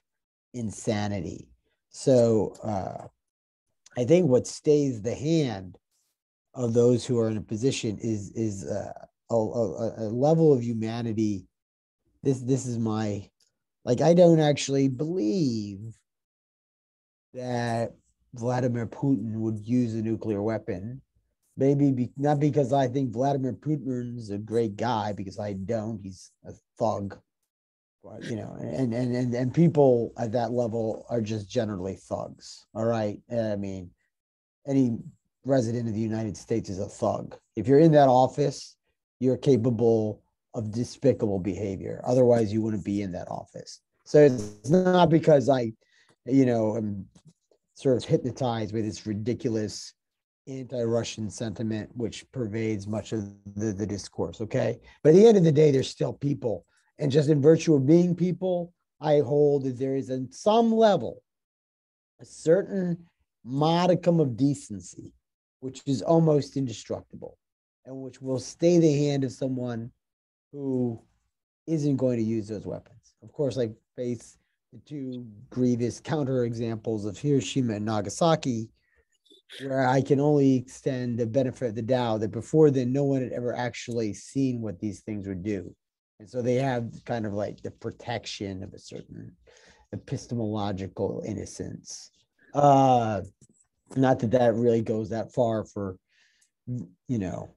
Speaker 1: insanity. So uh i think what stays the hand of those who are in a position is is uh, a, a, a level of humanity. This this is my like i don't actually believe that vladimir putin would use a nuclear weapon maybe be, not because i think vladimir putin's a great guy because i don't he's a thug you know and and and, and people at that level are just generally thugs all right i mean any resident of the united states is a thug if you're in that office you're capable of despicable behavior. Otherwise, you wouldn't be in that office. So it's not because I, you know, am sort of hypnotized with this ridiculous anti-Russian sentiment which pervades much of the, the discourse. Okay. But at the end of the day, there's still people. And just in virtue of being people, I hold that there is in some level a certain modicum of decency, which is almost indestructible and which will stay the hand of someone who isn't going to use those weapons. Of course, I face the two grievous counterexamples of Hiroshima and Nagasaki, where I can only extend the benefit of the doubt that before then, no one had ever actually seen what these things would do. And so they have kind of like the protection of a certain epistemological innocence. Uh, not that that really goes that far for, you know,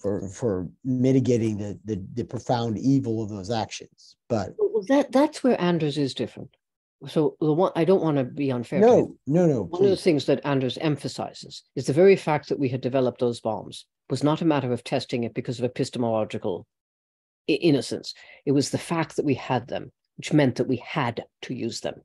Speaker 1: for for mitigating the, the the profound evil of those actions. But
Speaker 2: Well, that that's where Anders is different. So the one I don't want to be unfair.
Speaker 1: no, no, no.
Speaker 2: One of the things that Anders emphasizes is the very fact that we had developed those bombs was not a matter of testing it because of epistemological innocence. It was the fact that we had them, which meant that we had to use them.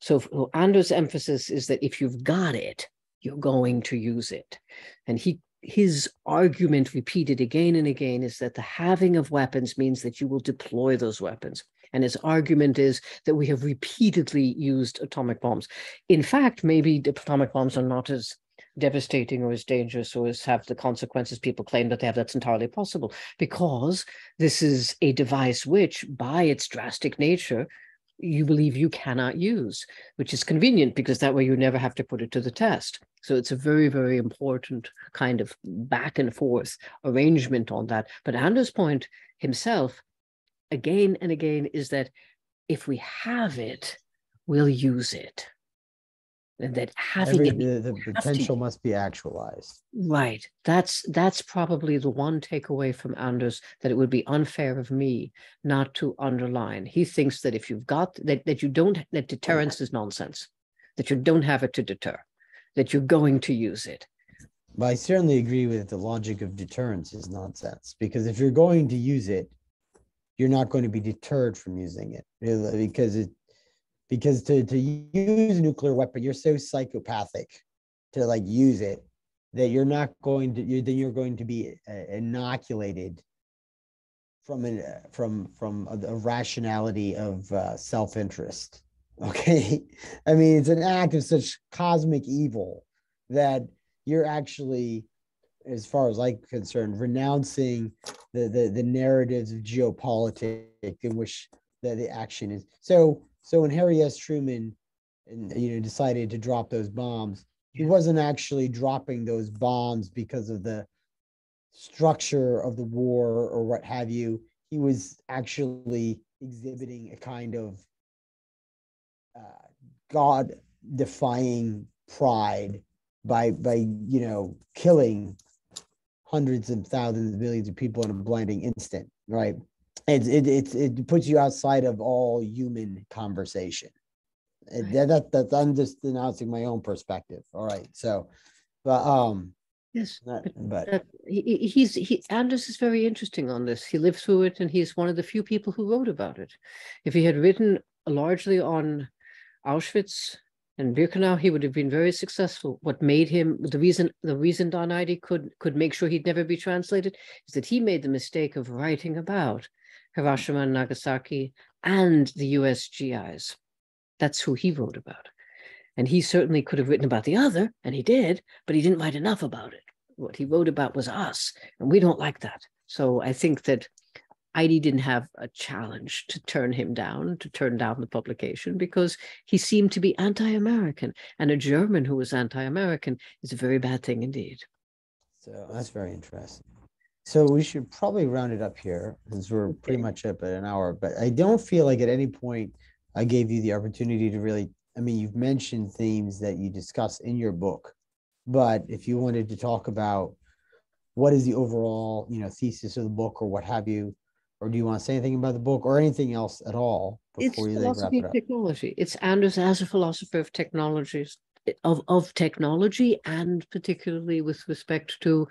Speaker 2: So so Anders' emphasis is that if you've got it, you're going to use it. And he his argument repeated again and again is that the having of weapons means that you will deploy those weapons. And his argument is that we have repeatedly used atomic bombs. In fact, maybe the atomic bombs are not as devastating or as dangerous or as have the consequences people claim that they have. That's entirely possible because this is a device which, by its drastic nature, you believe you cannot use, which is convenient because that way you never have to put it to the test. So it's a very, very important kind of back and forth arrangement on that. But Anders' point himself, again and again, is that if we have it, we'll use it. And that having
Speaker 1: Every,
Speaker 2: it
Speaker 1: the, the
Speaker 2: have to
Speaker 1: potential must be actualized.
Speaker 2: Right. That's that's probably the one takeaway from Anders that it would be unfair of me not to underline. He thinks that if you've got that that you don't that deterrence is nonsense, that you don't have it to deter, that you're going to use it.
Speaker 1: But I certainly agree with the logic of deterrence is nonsense because if you're going to use it, you're not going to be deterred from using it because it because to, to use a nuclear weapon, you're so psychopathic to like use it that you're not going to you then you're going to be uh, inoculated from an uh, from from a, a rationality of uh, self-interest okay? I mean it's an act of such cosmic evil that you're actually as far as i'm concerned renouncing the the, the narratives of geopolitics in which the, the action is. So so when harry s. Truman and you know decided to drop those bombs he wasn't actually dropping those bombs because of the structure of the war or what have you. He was actually exhibiting a kind of uh, God defying pride by by you know killing hundreds of thousands, millions of people in a blinding instant, right? It it it, it puts you outside of all human conversation. That, that that I'm just announcing my own perspective. All right, so, but um,
Speaker 2: Yes, but, but he, he's he Anders is very interesting on this. He lived through it, and he's one of the few people who wrote about it. If he had written largely on Auschwitz and Birkenau, he would have been very successful. What made him the reason the reason Don Ihde could could make sure he'd never be translated is that he made the mistake of writing about Hiroshima and Nagasaki and the U.S. GIs. That's who he wrote about. And he certainly could have written about the other, and he did, but he didn't write enough about it. What he wrote about was us, and we don't like that. So I think that Ihde didn't have a challenge to turn him down, to turn down the publication, because he seemed to be anti American. And a German who was anti American is a very bad thing indeed.
Speaker 1: So that's very interesting. So we should probably round it up here because we're okay. pretty much up at an hour. But I don't feel like at any point I gave you the opportunity to really I mean, you've mentioned themes that you discuss in your book, but if you wanted to talk about what is the overall, you know, thesis of the book or what have you, or do you want to say anything about the book or anything else at all
Speaker 2: before it's you philosophy wrap it up? technology. It's Anders as a philosopher of technologies of of technology and particularly with respect to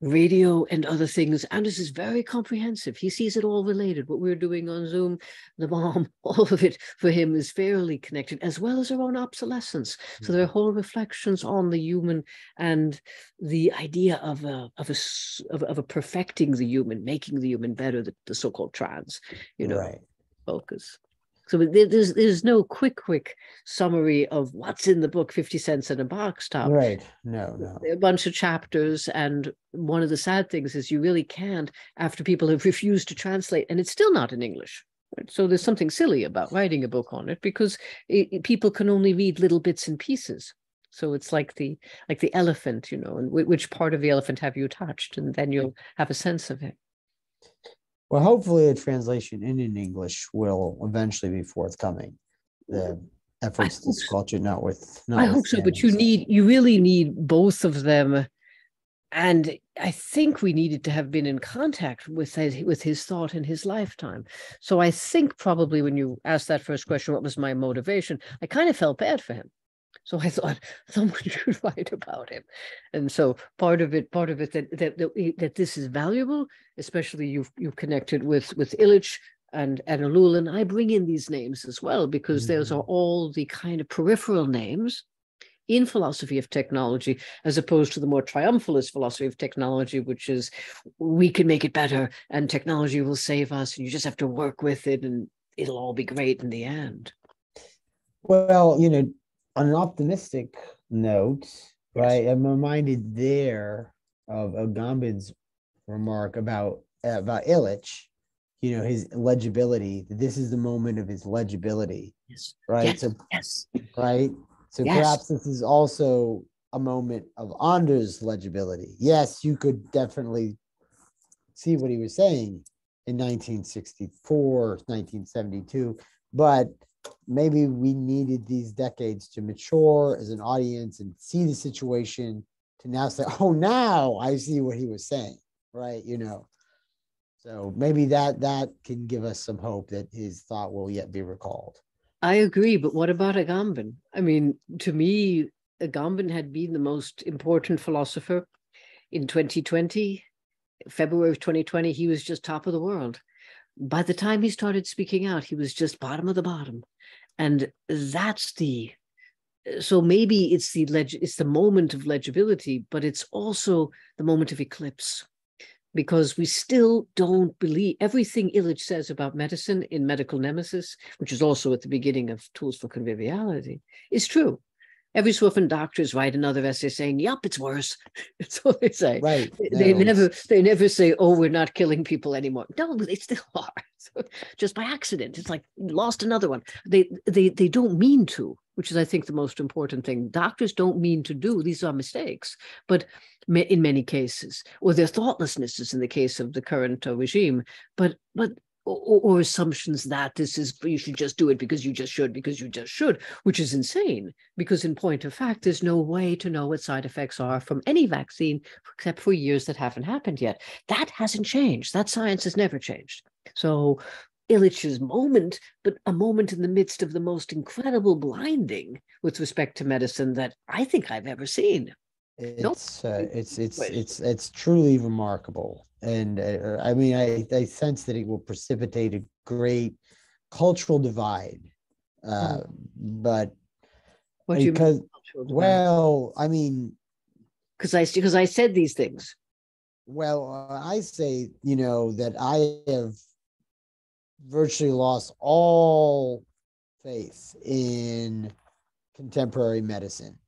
Speaker 2: radio and other things. Anders is very comprehensive. He sees it all related. What we're doing on Zoom, the bomb, all of it for him is fairly connected, as well as our own obsolescence. Mm-hmm. So there are mm-hmm. whole reflections on the human and the idea of a of a of, of a perfecting the human, making the human better, the, the so-called trans, you know, right. focus. So there's there's no quick quick summary of what's in the book, fifty cents in a box top.
Speaker 1: Right. No, no.
Speaker 2: A bunch of chapters, and one of the sad things is you really can't after people have refused to translate, and it's still not in English. So there's something silly about writing a book on it because it, it, people can only read little bits and pieces. So it's like the like the elephant, you know, and which part of the elephant have you touched, and then you'll have a sense of it.
Speaker 1: Well, hopefully, a translation in, in English will eventually be forthcoming. The mm-hmm. efforts to sculpture not with.
Speaker 2: Not I hope so, but you need you really need both of them, and I think we needed to have been in contact with his, with his thought in his lifetime. So I think probably when you asked that first question, what was my motivation? I kind of felt bad for him so I thought someone should write about him. And so part of it, part of it that that that, that this is valuable, especially you've you've connected with with Illich and and Ellul, I bring in these names as well because mm-hmm. those are all the kind of peripheral names in philosophy of technology, as opposed to the more triumphalist philosophy of technology, which is we can make it better and technology will save us, and you just have to work with it and it'll all be great in the end.
Speaker 1: Well, you know, on an optimistic note, yes. right? I'm reminded there of Agamben's remark about uh, about Illich, you know, his legibility. This is the moment of his legibility.
Speaker 2: Yes.
Speaker 1: Right.
Speaker 2: Yes.
Speaker 1: So
Speaker 2: yes.
Speaker 1: right. So yes. perhaps this is also a moment of Anders' legibility. Yes, you could definitely see what he was saying in 1964, 1972, but maybe we needed these decades to mature as an audience and see the situation to now say, oh, now I see what he was saying, right? You know, so maybe that that can give us some hope that his thought will yet be recalled.
Speaker 2: I agree, but what about Agamben? I mean, to me, Agamben had been the most important philosopher in 2020. February of 2020, he was just top of the world by the time he started speaking out, he was just bottom of the bottom. And that's the so maybe it's the leg, it's the moment of legibility, but it's also the moment of eclipse because we still don't believe everything Illich says about medicine in Medical Nemesis, which is also at the beginning of Tools for Conviviality, is true. Every so often, doctors write another essay saying, "Yup, it's worse." That's what they say.
Speaker 1: Right.
Speaker 2: They
Speaker 1: No,
Speaker 2: never, they never say, "Oh, we're not killing people anymore." No, they still are, So, just by accident. It's like lost another one. They, they, they don't mean to, which is, I think, the most important thing. Doctors don't mean to do. These are mistakes, but in many cases, or their thoughtlessnesses in the case of the current uh, regime. But, but. Or, or assumptions that this is you should just do it because you just should because you just should which is insane because in point of fact there's no way to know what side effects are from any vaccine except for years that haven't happened yet. That hasn't changed. That science has never changed. So illich's moment but a moment in the midst of the most incredible blinding with respect to medicine that i think i've ever seen.
Speaker 1: It's uh, it's it's it's it's truly remarkable, and uh, I mean, I I sense that it will precipitate a great cultural divide, uh, but
Speaker 2: what do you
Speaker 1: because
Speaker 2: mean
Speaker 1: well, I mean,
Speaker 2: because i because i said these things.
Speaker 1: well, uh, I say you know that I have virtually lost all faith in contemporary medicine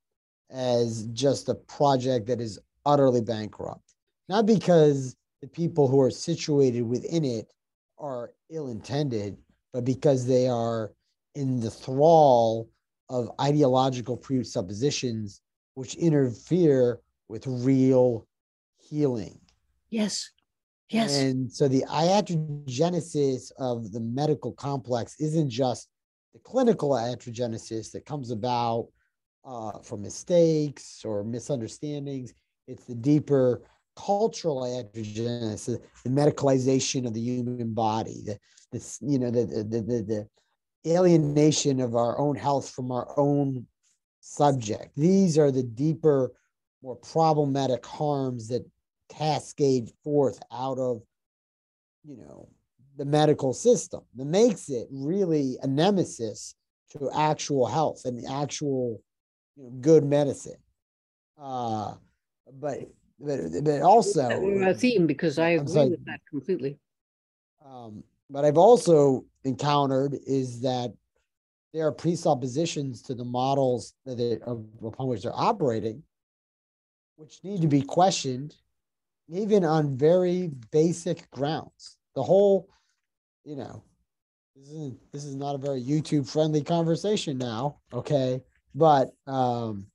Speaker 1: as just a project that is utterly bankrupt. Not because the people who are situated within it are ill intended, but because they are in the thrall of ideological presuppositions which interfere with real healing.
Speaker 2: yes yes
Speaker 1: And so the iatrogenesis of the medical complex isn't just the clinical iatrogenesis that comes about uh, from mistakes or misunderstandings. It's the deeper cultural iatrogenesis, the medicalization of the human body, the this you know the the, the the alienation of our own health from our own subject. These are the deeper, more problematic harms that cascade forth out of you know the medical system that makes it really a nemesis to actual health and actual you know, good medicine uh but but, but also
Speaker 2: a theme because i agree
Speaker 1: sorry.
Speaker 2: with that completely
Speaker 1: um, but I've also encountered is that there are presuppositions to the models that they, of, upon which they're operating, which need to be questioned, even on very basic grounds. The whole, you know, this is this is not a very YouTube friendly conversation now, okay? But um,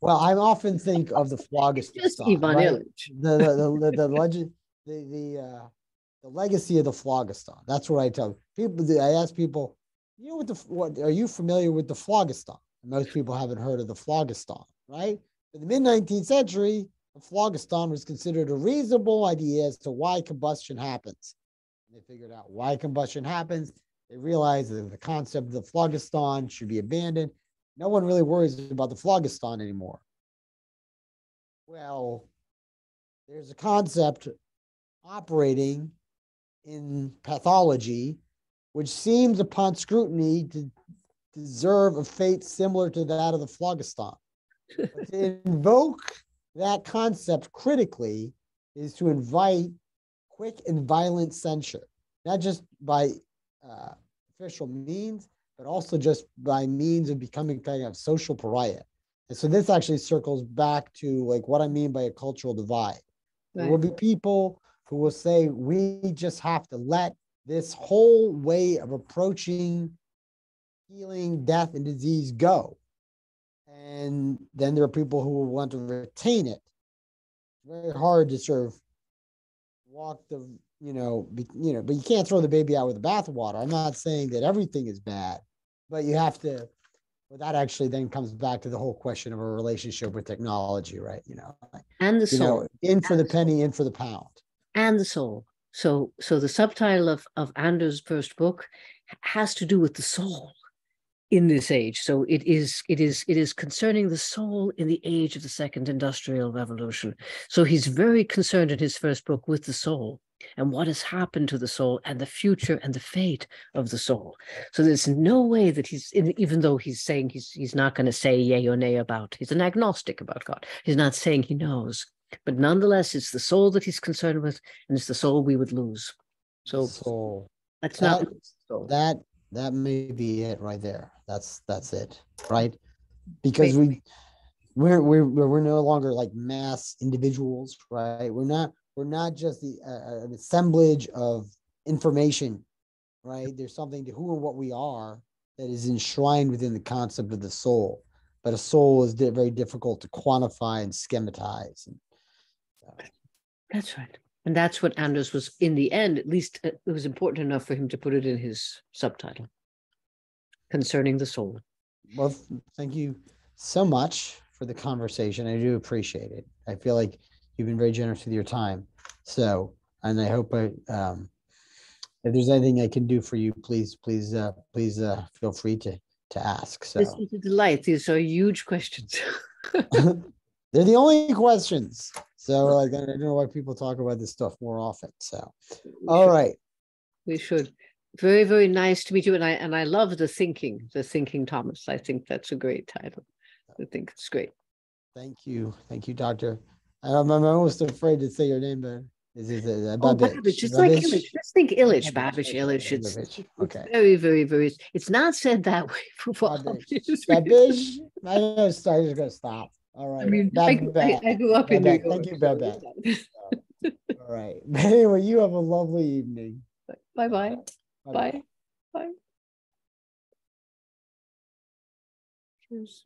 Speaker 1: well, I often think of the phlogiston.
Speaker 2: just
Speaker 1: song,
Speaker 2: ivan
Speaker 1: right?
Speaker 2: illich
Speaker 1: the the the, the, the legend the the uh the legacy of the phlogiston that's what i tell people i ask people you know what the what are you familiar with the phlogiston most people haven't heard of the phlogiston right in the mid 19th century the phlogiston was considered a reasonable idea as to why combustion happens they figured out why combustion happens they realize that the concept of the phlogiston should be abandoned no one really worries about the phlogiston anymore well there's a concept operating in pathology which seems upon scrutiny to deserve a fate similar to that of the phlogiston. To invoke that concept critically is to invite quick and violent censure, not just by uh, official means, but also just by means of becoming kind of social pariah. And so this actually circles back to like what I mean by a cultural divide. There will be people who will say we just have to let this whole way of approaching healing, death, and disease go. And then there are people who will want to retain it. It's very hard to sort of walk the, you know, be, you know, but you can't throw the baby out with the bathwater. I'm not saying that everything is bad, but you have to. Well, that actually then comes back to the whole question of a relationship with technology, right? You know,
Speaker 2: and the soul
Speaker 1: know, in for the penny, in for the pound.
Speaker 2: and the soul so so the subtitle of of anders first book has to do with the soul in this age so it is it is it is concerning the soul in the age of the second industrial revolution so he's very concerned in his first book with the soul and what has happened to the soul and the future and the fate of the soul so there's no way that he's even though he's saying he's he's not going to say yay or nay about he's an agnostic about god he's not saying he knows but nonetheless it's the soul that he's concerned with and it's the soul we would lose so
Speaker 1: So
Speaker 2: let's not
Speaker 1: that-
Speaker 2: soul.
Speaker 1: that that may be it right there. That's that's it, right? Because we we're we're we're no longer like mass individuals, right? We're not we're not just the uh, an assemblage of information, right? There's something to who and what we are that is enshrined within the concept of the soul. But a soul is very difficult to quantify and schematize. And, uh,
Speaker 2: That's right. And that's what Anders was in the end, at least uh, it was important enough for him to put it in his subtitle concerning the soul.
Speaker 1: well, thank you so much for the conversation. I do appreciate it. I feel like you've been very generous with your time. So, and I hope I, um, if there's anything I can do for you, please, please, uh, please, uh, feel free to, to ask. So
Speaker 2: This is a delight. These are huge questions.
Speaker 1: they're the only questions. So like, I don't know why people talk about this stuff more often. So,
Speaker 2: We
Speaker 1: all
Speaker 2: should-
Speaker 1: right.
Speaker 2: We should. Very, very nice to meet you. And I and I love the thinking, the thinking Thomas. I think that's a great title. I think it's great.
Speaker 1: Thank you. Thank you, doctor. I'm, I'm almost afraid to say your name, but is it uh,
Speaker 2: Oh,
Speaker 1: Babish?
Speaker 2: Babbage. It's like
Speaker 1: Babish?
Speaker 2: Illich. Just think Illich,
Speaker 1: okay,
Speaker 2: Illich. It's,
Speaker 1: Babbage,
Speaker 2: it's very, very, very. It's not said that way for
Speaker 1: Babbage.
Speaker 2: obvious reasons.
Speaker 1: Babish? I know, sorry, I'm just gonna stop. All right.
Speaker 2: I mean, I, grew- I, I grew up in New York.
Speaker 1: Thank you, Babette. All right. Anyway, you have a lovely evening.
Speaker 2: Bye bye.
Speaker 1: Bye-bye.
Speaker 2: Bye. Bye. Cheers.